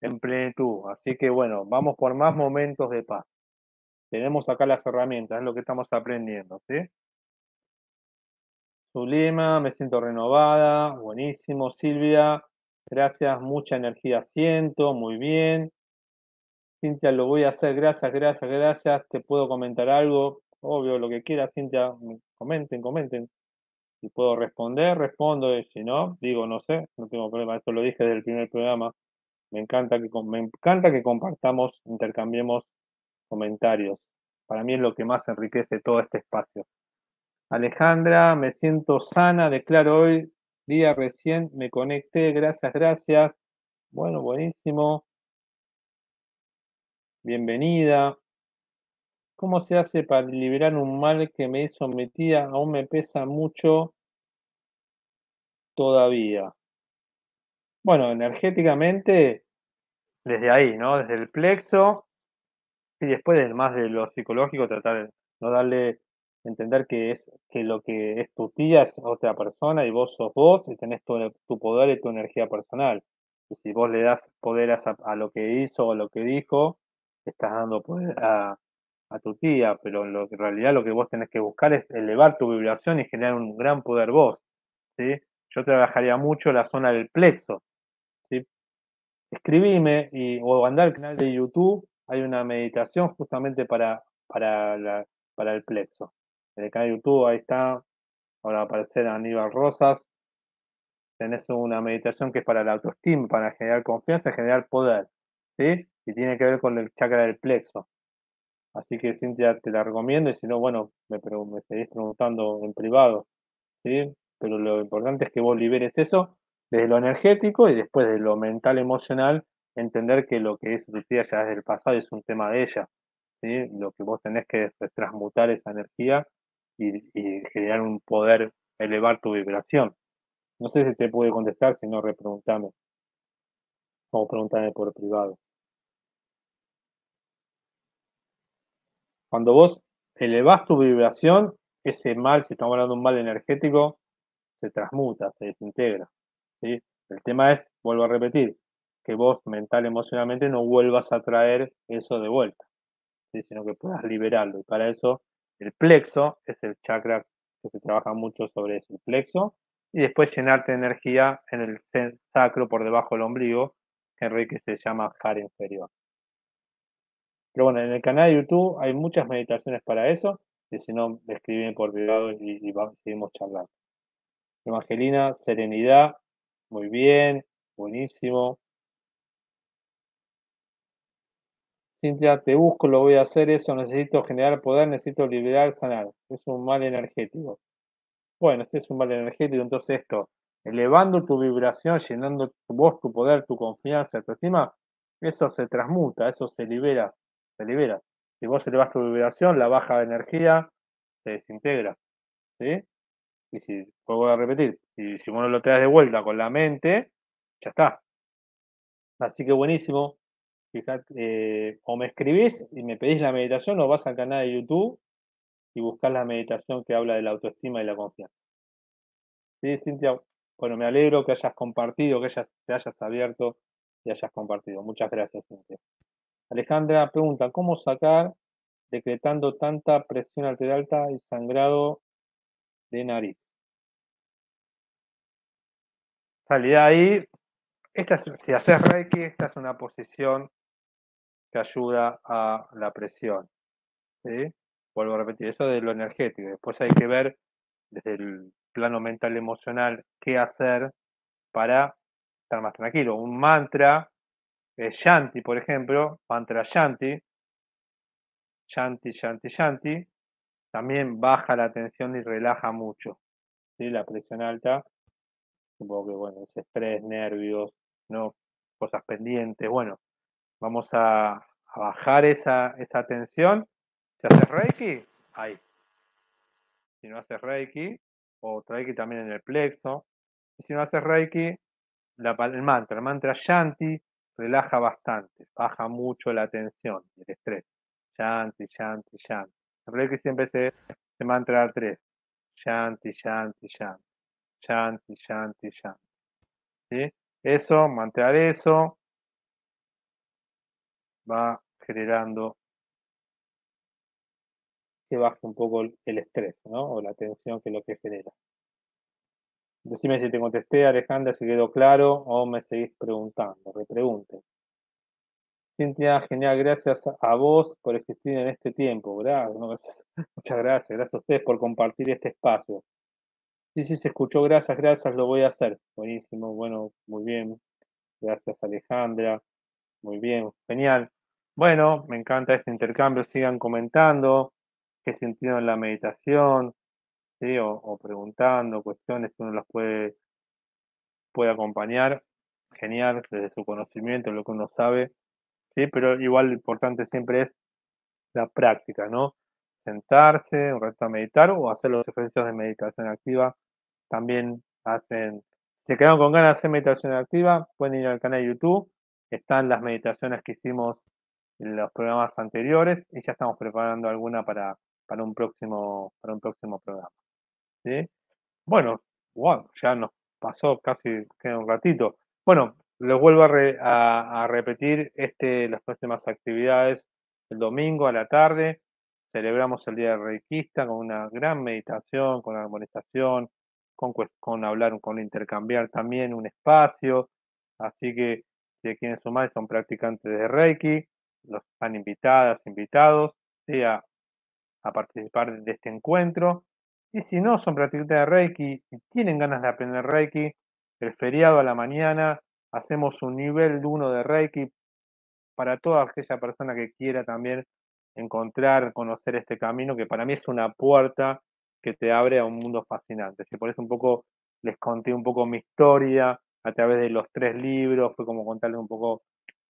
en plenitud. Así que bueno, vamos por más momentos de paz. Tenemos acá las herramientas, es lo que estamos aprendiendo, ¿sí? Zulema, me siento renovada, buenísimo. Silvia, gracias, mucha energía siento, muy bien. Cintia, lo voy a hacer, gracias, gracias, gracias. ¿Te puedo comentar algo? Obvio, lo que quieras, Cintia, comenten, comenten. Si puedo responder, respondo. Y si no, digo, no sé, no tengo problema. Esto lo dije desde el primer programa. Me encanta que, me encanta que compartamos, intercambiemos comentarios. Para mí es lo que más enriquece todo este espacio. Alejandra, me siento sana, declaro hoy, día recién me conecté, gracias, gracias. Bueno, buenísimo. Bienvenida. ¿Cómo se hace para liberar un mal que me sometía? Aún me pesa mucho todavía. Bueno, energéticamente, desde ahí, ¿no? Desde el plexo y después, más de lo psicológico, tratar de no darle entender que es que lo que es tu tía es otra persona y vos sos vos y tenés tu, tu poder y tu energía personal. Y si vos le das poder a, lo que hizo o a lo que dijo, estás dando poder a, tu tía, pero en, lo, en realidad lo que vos tenés que buscar es elevar tu vibración y generar un gran poder vos. ¿sí? Yo trabajaría mucho la zona del plexo. ¿sí? Escribime y, o andar al canal de YouTube, hay una meditación justamente para, para, el plexo en el canal de YouTube, ahí está. Ahora aparecer Aníbal Rosas. Tenés una meditación que es para la autoestima, para generar confianza, generar poder. ¿Sí? Y tiene que ver con el chakra del plexo. Así que Cintia te la recomiendo y si no, bueno, me, me seguís preguntando en privado. ¿sí? Pero lo importante es que vos liberes eso desde lo energético y después de lo mental, emocional, entender que lo que es tu tía ya es del pasado es un tema de ella. ¿sí? Lo que vos tenés que es transmutar esa energía y, generar un poder, elevar tu vibración. No sé si te puede contestar, si no, repreguntame. O preguntame por privado. Cuando vos elevas tu vibración, ese mal, si estamos hablando de un mal energético, se transmuta, se desintegra. ¿sí? El tema es, vuelvo a repetir, que vos mental, emocionalmente no vuelvas a traer eso de vuelta, sino que puedas liberarlo. Y para eso el plexo es el chakra que se trabaja mucho sobre ese plexo. Y después llenarte de energía en el sacro por debajo del ombligo, que se llama jara inferior. Pero bueno, en el canal de YouTube hay muchas meditaciones para eso. Y si no, escriben por privado y, y seguimos charlando. Evangelina, serenidad, muy bien, buenísimo. Cintia, te busco, lo voy a hacer, eso necesito generar poder, necesito liberar, sanar. Es un mal energético. Bueno, este es un mal energético, entonces esto, elevando tu vibración, llenando tu voz, tu poder, tu confianza, tu estima, eso se transmuta, eso se libera, se libera. Si vos elevas tu vibración, la baja de energía se desintegra. ¿Sí? Y si, vuelvo a repetir, y si vos no lo traes de vuelta con la mente, ya está. Así que buenísimo. Fijate, eh, o me escribís y me pedís la meditación o vas al canal de YouTube y buscas la meditación que habla de la autoestima y la confianza. Sí, Cintia, bueno, me alegro que hayas compartido, que hayas, te hayas abierto y hayas compartido. Muchas gracias, Cintia. Alejandra pregunta, ¿cómo sacar decretando tanta presión arterial alta y sangrado de nariz? Salida ahí. Esta, si haces Reiki, esta es una posición ayuda a la presión. ¿sí? Vuelvo a repetir, eso de lo energético. Después hay que ver desde el plano mental emocional qué hacer para estar más tranquilo. Un mantra, eh, Shanti, por ejemplo, mantra Shanti, Shanti, Shanti, Shanti, también baja la tensión y relaja mucho. ¿sí? La presión alta, supongo que bueno, es estrés, nervios, ¿no? cosas pendientes. Bueno, Vamos a, bajar esa, esa tensión. Si haces Reiki, ahí. Si no haces Reiki, o Reiki también en el plexo. Y si no haces Reiki, la, el mantra, el mantra Shanti, relaja bastante, baja mucho la tensión, el estrés. Shanti, shanti, shanti. Reiki siempre se, se mantra tres. Shanti, shanti, shanti. Shanti, shanti, shanti. ¿Sí? Eso, mantener eso, va generando que baje un poco el estrés, ¿no? O la tensión que es lo que genera. Decime si te contesté, Alejandra, si quedó claro o me seguís preguntando, repregunten. Cintia, genial, gracias a vos por existir en este tiempo. (laughs) Muchas gracias, gracias a ustedes por compartir este espacio. Sí, sí, se escuchó, gracias, gracias, lo voy a hacer. Buenísimo, bueno, muy bien. Gracias, Alejandra. Muy bien, genial. Bueno, me encanta este intercambio, sigan comentando qué sintieron la meditación, ¿sí? o, preguntando cuestiones, uno las puede, puede acompañar, genial, desde su conocimiento, lo que uno sabe, ¿sí? pero igual lo importante siempre es la práctica, ¿no? Sentarse un rato a meditar o hacer los ejercicios de meditación activa. También hacen, si se quedaron con ganas de hacer meditación activa, pueden ir al canal de YouTube, están las meditaciones que hicimos los programas anteriores y ya estamos preparando alguna para, para un próximo, para un próximo programa. ¿sí? Bueno, wow, ya nos pasó casi queda un ratito. Bueno, les vuelvo a, repetir este, las próximas actividades. El domingo a la tarde celebramos el Día del Reikista con una gran meditación, con armonización, con, con hablar, con intercambiar también un espacio. Así que si quieren sumar son practicantes de Reiki, los están invitadas, invitados, a, a participar de este encuentro. Y si no son practicantes de Reiki y tienen ganas de aprender Reiki, el feriado a la mañana hacemos un nivel 1 de Reiki para toda aquella persona que quiera también encontrar, conocer este camino, que para mí es una puerta que te abre a un mundo fascinante. Y por eso un poco les conté un poco mi historia a través de los tres libros, fue como contarles un poco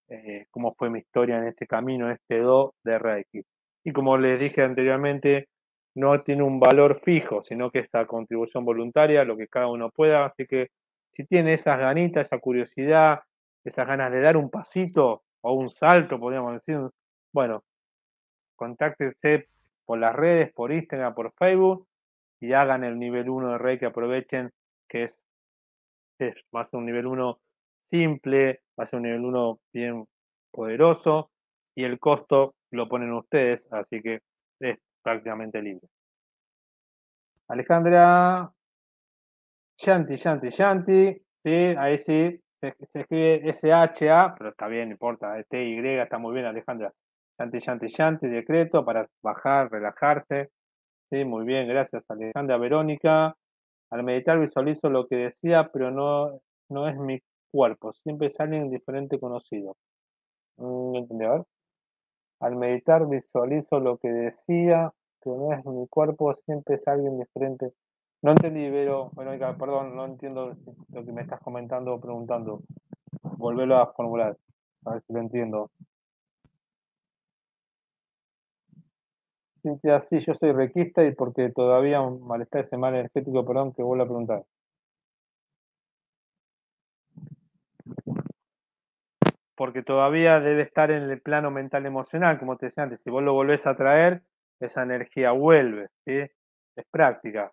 eh, cómo fue mi historia en este camino, este do de Reiki. Y como les dije anteriormente, no tiene un valor fijo, sino que esta contribución voluntaria, lo que cada uno pueda. Así que si tiene esas ganitas, esa curiosidad, esas ganas de dar un pasito o un salto, podríamos decir, bueno, contáctense por las redes, por Instagram, por Facebook y hagan el nivel 1 de Reiki, aprovechen que es, es, ser un nivel 1 simple, va a ser un nivel 1 bien poderoso y el costo lo ponen ustedes, así que es prácticamente libre. Alejandra, Shanti, Shanti, Shanti, sí, ahí sí, se, escribe SHA, pero está bien, no importa, TY, está muy bien, Alejandra. Shanti, Shanti, Shanti, decreto para bajar, relajarse. Sí, muy bien, gracias, Alejandra. Verónica, al meditar visualizo lo que decía, pero no, no es mi cuerpo, siempre es alguien diferente conocido. Mm. Al meditar visualizo lo que decía, que no es mi cuerpo, siempre es alguien diferente. No entendí, pero, bueno, perdón, no entiendo lo que me estás comentando o preguntando. Volverlo a formular, a ver si lo entiendo. Cintia, sí, yo soy requista y porque todavía malestar ese mal energético, perdón, que vuelvo a preguntar. Porque todavía debe estar en el plano mental emocional, como te decía antes, si vos lo volvés a traer, esa energía vuelve, ¿sí? Es práctica.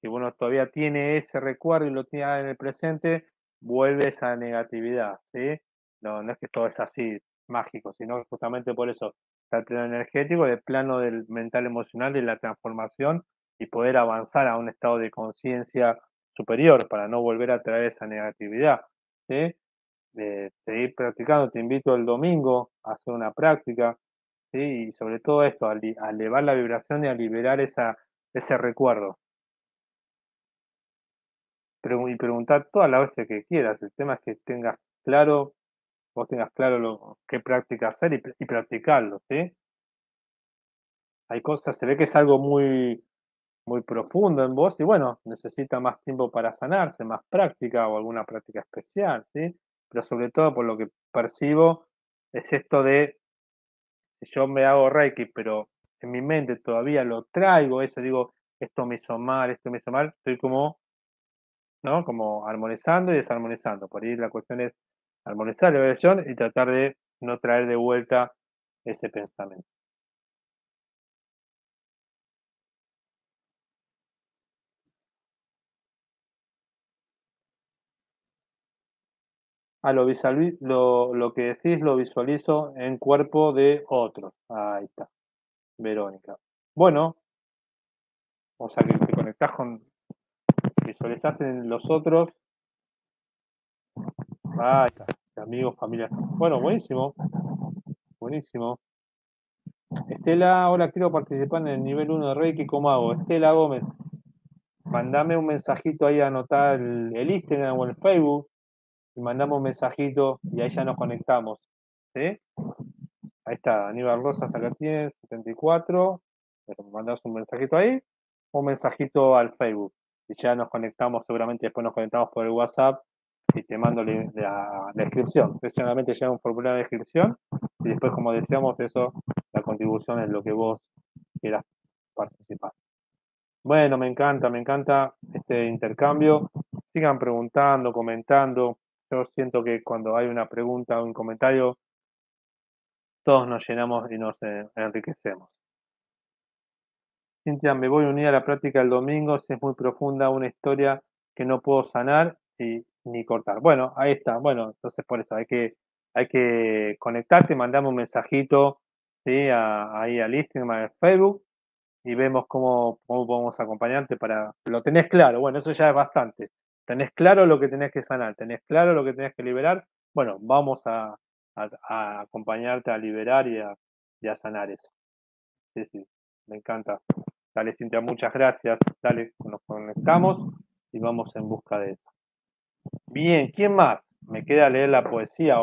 si uno todavía tiene ese recuerdo y lo tiene en el presente, vuelve esa negatividad, ¿sí? No, no es que todo es así mágico, sino justamente por eso está el plano energético, el plano del mental emocional, de la transformación y poder avanzar a un estado de conciencia superior para no volver a traer esa negatividad, ¿sí? De seguir practicando. Te invito el domingo a hacer una práctica, ¿sí? y sobre todo esto, a, elevar la vibración y a liberar esa, ese recuerdo. y preguntar todas las veces que quieras. El tema es que tengas claro, vos tengas claro lo, qué práctica hacer y, y practicarlo. ¿sí? Hay cosas, se ve que es algo muy, muy profundo en vos y bueno, necesita más tiempo para sanarse, más práctica o alguna práctica especial, ¿sí? Pero sobre todo por lo que percibo es esto de, si yo me hago Reiki, pero en mi mente todavía lo traigo, eso digo, esto me hizo mal, esto me hizo mal, estoy como, ¿no? Como armonizando y desarmonizando. Por ahí la cuestión es armonizar la vibración y tratar de no traer de vuelta ese pensamiento. Ah, lo, lo, lo que decís lo visualizo en cuerpo de otro. Ahí está. Verónica. Bueno, o sea que te conectás con, visualizás en los otros. Ahí está. Amigos, familia. Bueno, buenísimo. Buenísimo. Estela, ahora quiero participar en el nivel 1 de Reiki. ¿Cómo hago? Estela Gómez, mandame un mensajito ahí a anotar el Instagram o el Facebook y mandamos un mensajito y ahí ya nos conectamos. ¿sí? Ahí está, Aníbal Rosas acá tiene 74. Mandamos un mensajito ahí, un mensajito al Facebook. Y ya nos conectamos, seguramente después nos conectamos por el WhatsApp y te mando la, descripción. Personalmente llega un formulario de descripción y después, como decíamos, eso, la contribución es lo que vos quieras participar. Bueno, me encanta, me encanta este intercambio. Sigan preguntando, comentando. Yo siento que cuando hay una pregunta o un comentario, todos nos llenamos y nos eh, enriquecemos. Cintia, me voy a unir a la práctica el domingo, si es muy profunda, una historia que no puedo sanar y ni cortar. Bueno, ahí está. Bueno, entonces por eso hay que, hay que conectarte, mandamos un mensajito ¿sí? ahí al Instagram, al Facebook y vemos cómo, cómo podemos acompañarte para... Lo tenés claro, bueno, eso ya es bastante tenés claro lo que tenés que sanar, tenés claro lo que tenés que liberar, bueno, vamos a, acompañarte a liberar y a, sanar eso. Sí, sí, me encanta. Dale, Cintia, muchas gracias. Dale, nos conectamos y vamos en busca de eso. Bien, ¿quién más? Me queda leer la poesía.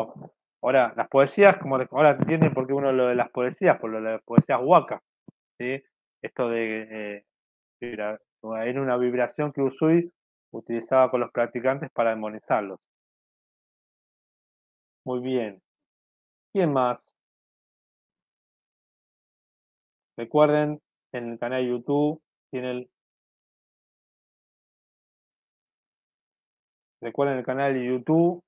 Ahora, las poesías, como ahora entienden por qué uno lo de las poesías, por lo de las poesías huaca. ¿sí? Esto de eh, en una vibración que Usui utilizaba con los practicantes para demonizarlos. Muy bien. ¿Quién más? Recuerden, en el canal de YouTube tiene el... Recuerden el canal de YouTube,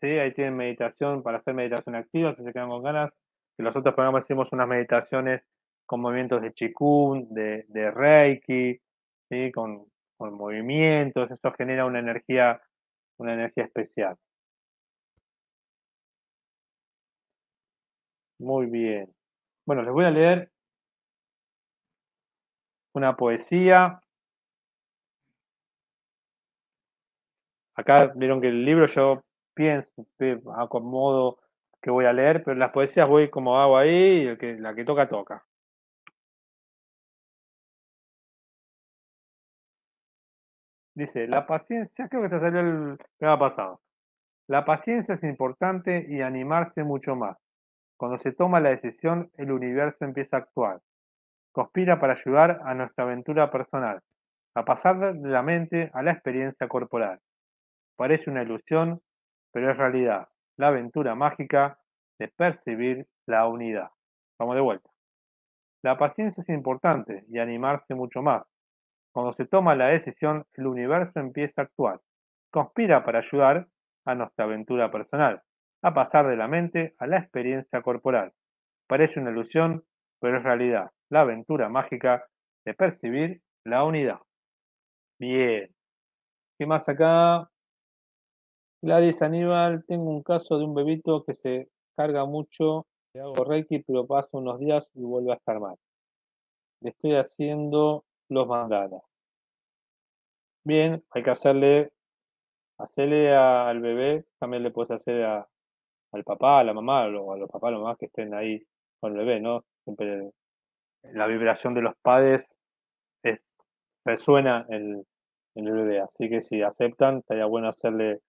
¿sí? ahí tienen meditación para hacer meditación activa, si se quedan con ganas. En los otros programas hicimos unas meditaciones con movimientos de Chikun, de, de Reiki, ¿sí? con, con movimientos, eso genera una energía, una energía especial. Muy bien. Bueno, les voy a leer una poesía. Acá vieron que el libro yo pienso, acomodo que voy a leer, pero las poesías voy como hago ahí, y la que toca, toca. Dice, la paciencia, creo que te salió el pasado. La paciencia es importante y animarse mucho más. Cuando se toma la decisión, el universo empieza a actuar. Conspira para ayudar a nuestra aventura personal, a pasar de la mente a la experiencia corporal. Parece una ilusión, pero es realidad. La aventura mágica de percibir la unidad. Vamos de vuelta. La paciencia es importante y animarse mucho más. Cuando se toma la decisión, el universo empieza a actuar. Conspira para ayudar a nuestra aventura personal, a pasar de la mente a la experiencia corporal. Parece una ilusión, pero es realidad. La aventura mágica de percibir la unidad. Bien. ¿Qué más acá? Gladys Aníbal, tengo un caso de un bebito que se carga mucho, le hago reiki, pero pasa unos días y vuelve a estar mal. Le estoy haciendo los mandalas. Bien, hay que hacerle, hacerle al bebé, también le puedes hacer al papá, a la mamá, o a los papás, los mamás que estén ahí con el bebé, ¿no? Siempre la vibración de los padres es, resuena en, en el bebé, así que si aceptan, estaría bueno hacerle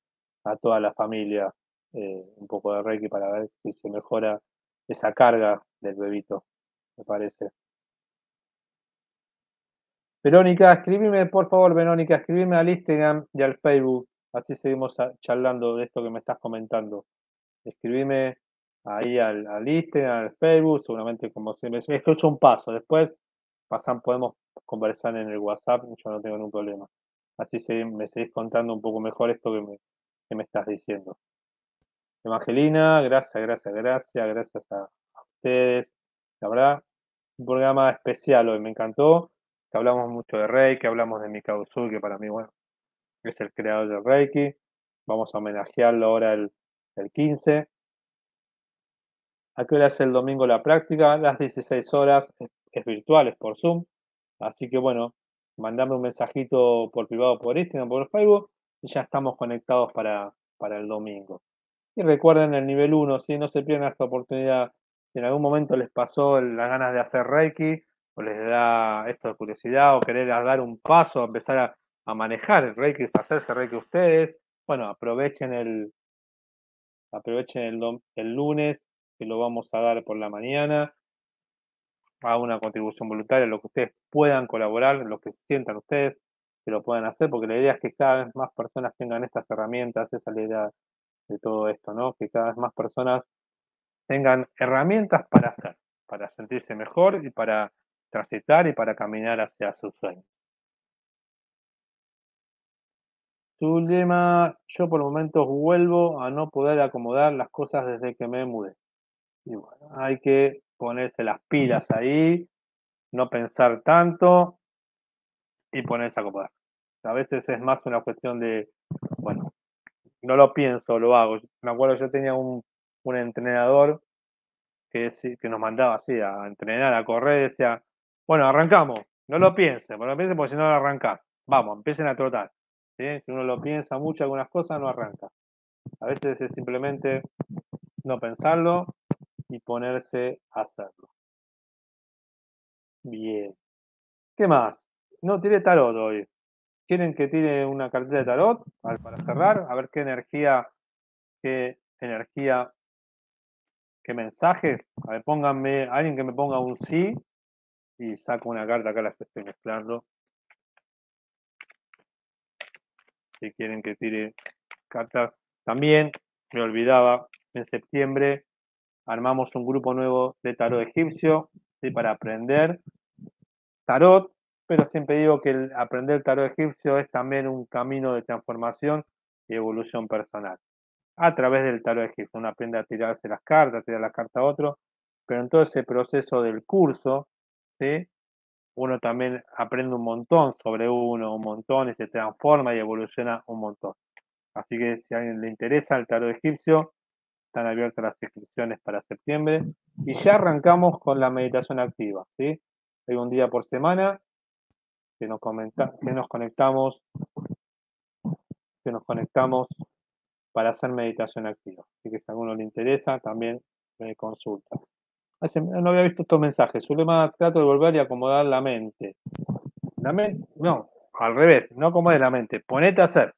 a toda la familia eh, un poco de Reiki para ver si se mejora esa carga del bebito, me parece. Verónica, escribime, por favor, Verónica, escribime al Instagram y al Facebook. Así seguimos charlando de esto que me estás comentando. Escribime ahí al, al Instagram, al Facebook, seguramente como siempre. Esto es un paso. Después pasan, podemos conversar en el WhatsApp, yo no tengo ningún problema. Así me seguís contando un poco mejor esto que me, que me estás diciendo. Evangelina, gracias, gracias, gracias, gracias a, ustedes. La verdad, un programa especial hoy, me encantó. Que hablamos mucho de Reiki, hablamos de Mika Uzul, que para mí, bueno, es el creador de Reiki. Vamos a homenajearlo ahora el, el 15. ¿A qué hora es el domingo la práctica? Las 16 horas, es, virtual, es por Zoom. Así que bueno, mandame un mensajito por privado por Instagram, por Facebook, y ya estamos conectados para, para el domingo. Y recuerden el nivel 1, si no se pierdan esta oportunidad, si en algún momento les pasó las ganas de hacer Reiki, les da esto curiosidad, o querer dar un paso, empezar a, a manejar el Reiki, hacerse Reiki ustedes, bueno, aprovechen el, aprovechen el, el lunes, que lo vamos a dar por la mañana, a una contribución voluntaria, lo que ustedes puedan colaborar, lo que sientan ustedes, que lo puedan hacer, porque la idea es que cada vez más personas tengan estas herramientas, esa es la idea de todo esto, ¿no? Que cada vez más personas tengan herramientas para hacer, para sentirse mejor y para transitar y para caminar hacia sus sueños. Su lema, yo por momentos vuelvo a no poder acomodar las cosas desde que me mudé. Y bueno, hay que ponerse las pilas ahí, no pensar tanto y ponerse a acomodar. A veces es más una cuestión de, bueno, no lo pienso, lo hago. Me acuerdo, yo tenía un, entrenador que, que nos mandaba así a entrenar, a correr, decía, bueno, arrancamos, no lo piensen, no lo piensen porque si no lo arrancás. Vamos, empiecen a trotar. Si uno lo piensa mucho algunas cosas, no arranca. A veces es simplemente no pensarlo y ponerse a hacerlo. Bien. ¿Qué más? No tiré tarot hoy. ¿Quieren que tire una cartera de tarot para cerrar? A ver qué energía, qué energía, qué mensaje. A ver, pónganme, alguien que me ponga un sí y saco una carta, acá las estoy mezclando. Si quieren que tire cartas. También me olvidaba, en septiembre armamos un grupo nuevo de tarot egipcio para aprender tarot pero siempre digo que aprender tarot egipcio es también un camino de transformación y evolución personal. A través del tarot egipcio, uno aprende a tirarse las cartas, a tirar las cartas a otro, pero en todo ese proceso del curso, uno también aprende un montón sobre uno, un montón, y se transforma y evoluciona un montón. Así que si a alguien le interesa el tarot egipcio, están abiertas las inscripciones para septiembre. Y ya arrancamos con la meditación activa. ¿sí? Hay un día por semana que nos, comenta, que nos conectamos que nos conectamos para hacer meditación activa. Así que si a alguno le interesa, también me consulta. No había visto estos mensajes. lema trato de volver y acomodar la mente. La mente, no, al revés, no acomode la mente, ponete a hacer.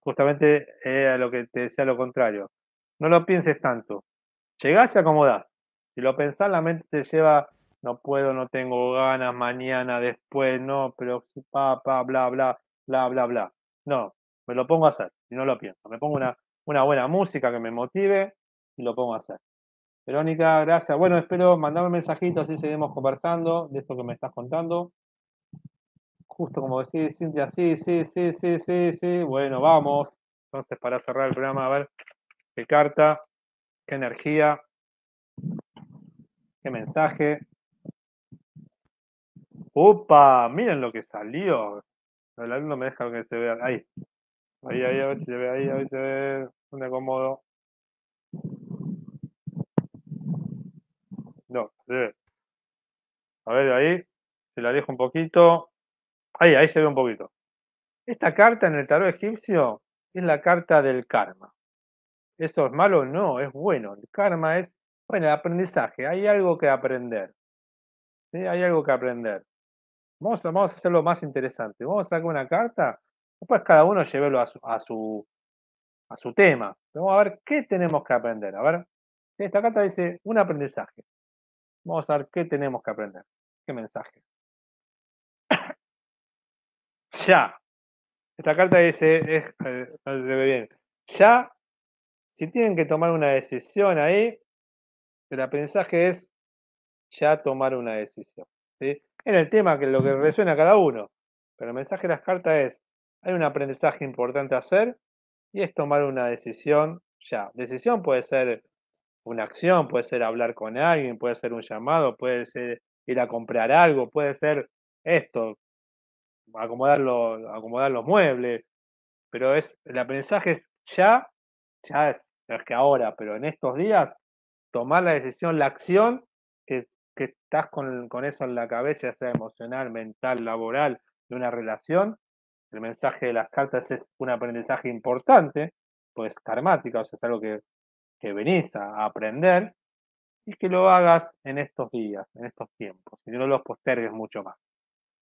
Justamente era lo que te decía lo contrario. No lo pienses tanto. Llegás y acomodás. Si lo pensás, la mente te lleva no puedo, no tengo ganas, mañana, después, no, pero pa, pa, bla, bla, bla, bla, bla. No, me lo pongo a hacer y no lo pienso. Me pongo una, una buena música que me motive y lo pongo a hacer. Verónica, gracias. Bueno, espero mandarme un mensajito, así seguimos conversando de esto que me estás contando. Justo como decís, Cintia, sí, sí, sí, sí, sí, sí. Bueno, vamos. Entonces, para cerrar el programa, a ver qué carta, qué energía, qué mensaje. ¡Opa! Miren lo que salió. El alumno me deja que se vea. Ahí. Ahí, ahí, a ver si se ve ahí, a ver si se ve. ¿Dónde acomodo? No, se ve. A ver, ahí. Se la dejo un poquito. Ahí, ahí se ve un poquito. Esta carta en el tarot egipcio es la carta del karma. ¿Eso es malo? No, es bueno. El karma es, bueno, el aprendizaje. Hay algo que aprender. Hay algo que aprender. Vamos a, vamos a hacerlo más interesante. Vamos a sacar una carta, después cada uno llevarlo a su, a su, a su tema. Vamos a ver qué tenemos que aprender. A ver, esta carta dice un aprendizaje. Vamos a ver qué tenemos que aprender. ¿Qué mensaje? (coughs) ya. Esta carta dice, es, eh, no se ve bien. Ya, si tienen que tomar una decisión ahí, el aprendizaje es ya tomar una decisión. ¿sí? en el tema que lo que resuena a cada uno. Pero el mensaje de las cartas es, hay un aprendizaje importante a hacer y es tomar una decisión ya. Decisión puede ser una acción, puede ser hablar con alguien, puede ser un llamado, puede ser ir a comprar algo, puede ser esto, acomodar los, acomodar los muebles, pero es el aprendizaje es ya, ya es, es que ahora, pero en estos días, tomar la decisión, la acción, que, que estás con, con eso en la cabeza, ya sea emocional, mental, laboral, de una relación, el mensaje de las cartas es un aprendizaje importante, pues karmática, o sea, es algo que, que venís a aprender, y que lo hagas en estos días, en estos tiempos, y no los postergues mucho más.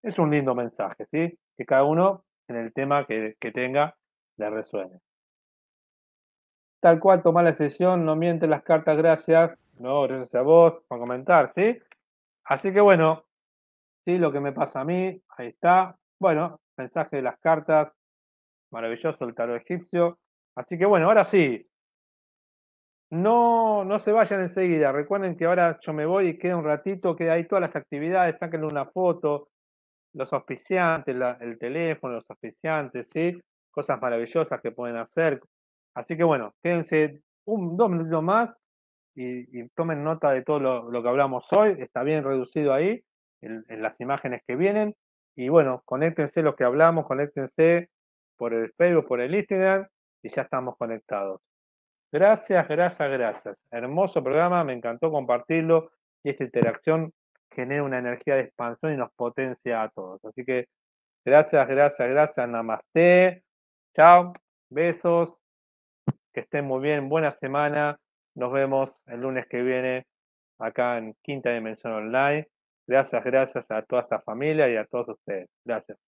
Es un lindo mensaje, ¿sí? Que cada uno en el tema que, que tenga le resuene. Tal cual, toma la sesión, no miente las cartas, gracias. No, gracias a vos por comentar, ¿sí? Así que bueno, sí, lo que me pasa a mí, ahí está. Bueno, mensaje de las cartas, maravilloso el tarot egipcio. Así que bueno, ahora sí, no, no se vayan enseguida. Recuerden que ahora yo me voy y queda un ratito, queda ahí todas las actividades, sáquenle una foto, los auspiciantes, la- el teléfono, los auspiciantes, ¿sí? Cosas maravillosas que pueden hacer. Así que bueno, quédense un, dos minutos más y, tomen nota de todo lo, que hablamos hoy. Está bien reducido ahí en, en las imágenes que vienen. Y bueno, conéctense lo que hablamos, conéctense por el Facebook, por el Instagram y ya estamos conectados. Gracias, gracias, gracias. Hermoso programa, me encantó compartirlo y esta interacción genera una energía de expansión y nos potencia a todos. Así que gracias, gracias, gracias. Namaste. Chao. Besos. Que estén muy bien. Buena semana. Nos vemos el lunes que viene acá en Quinta Dimensión Online. Gracias, gracias a toda esta familia y a todos ustedes. Gracias.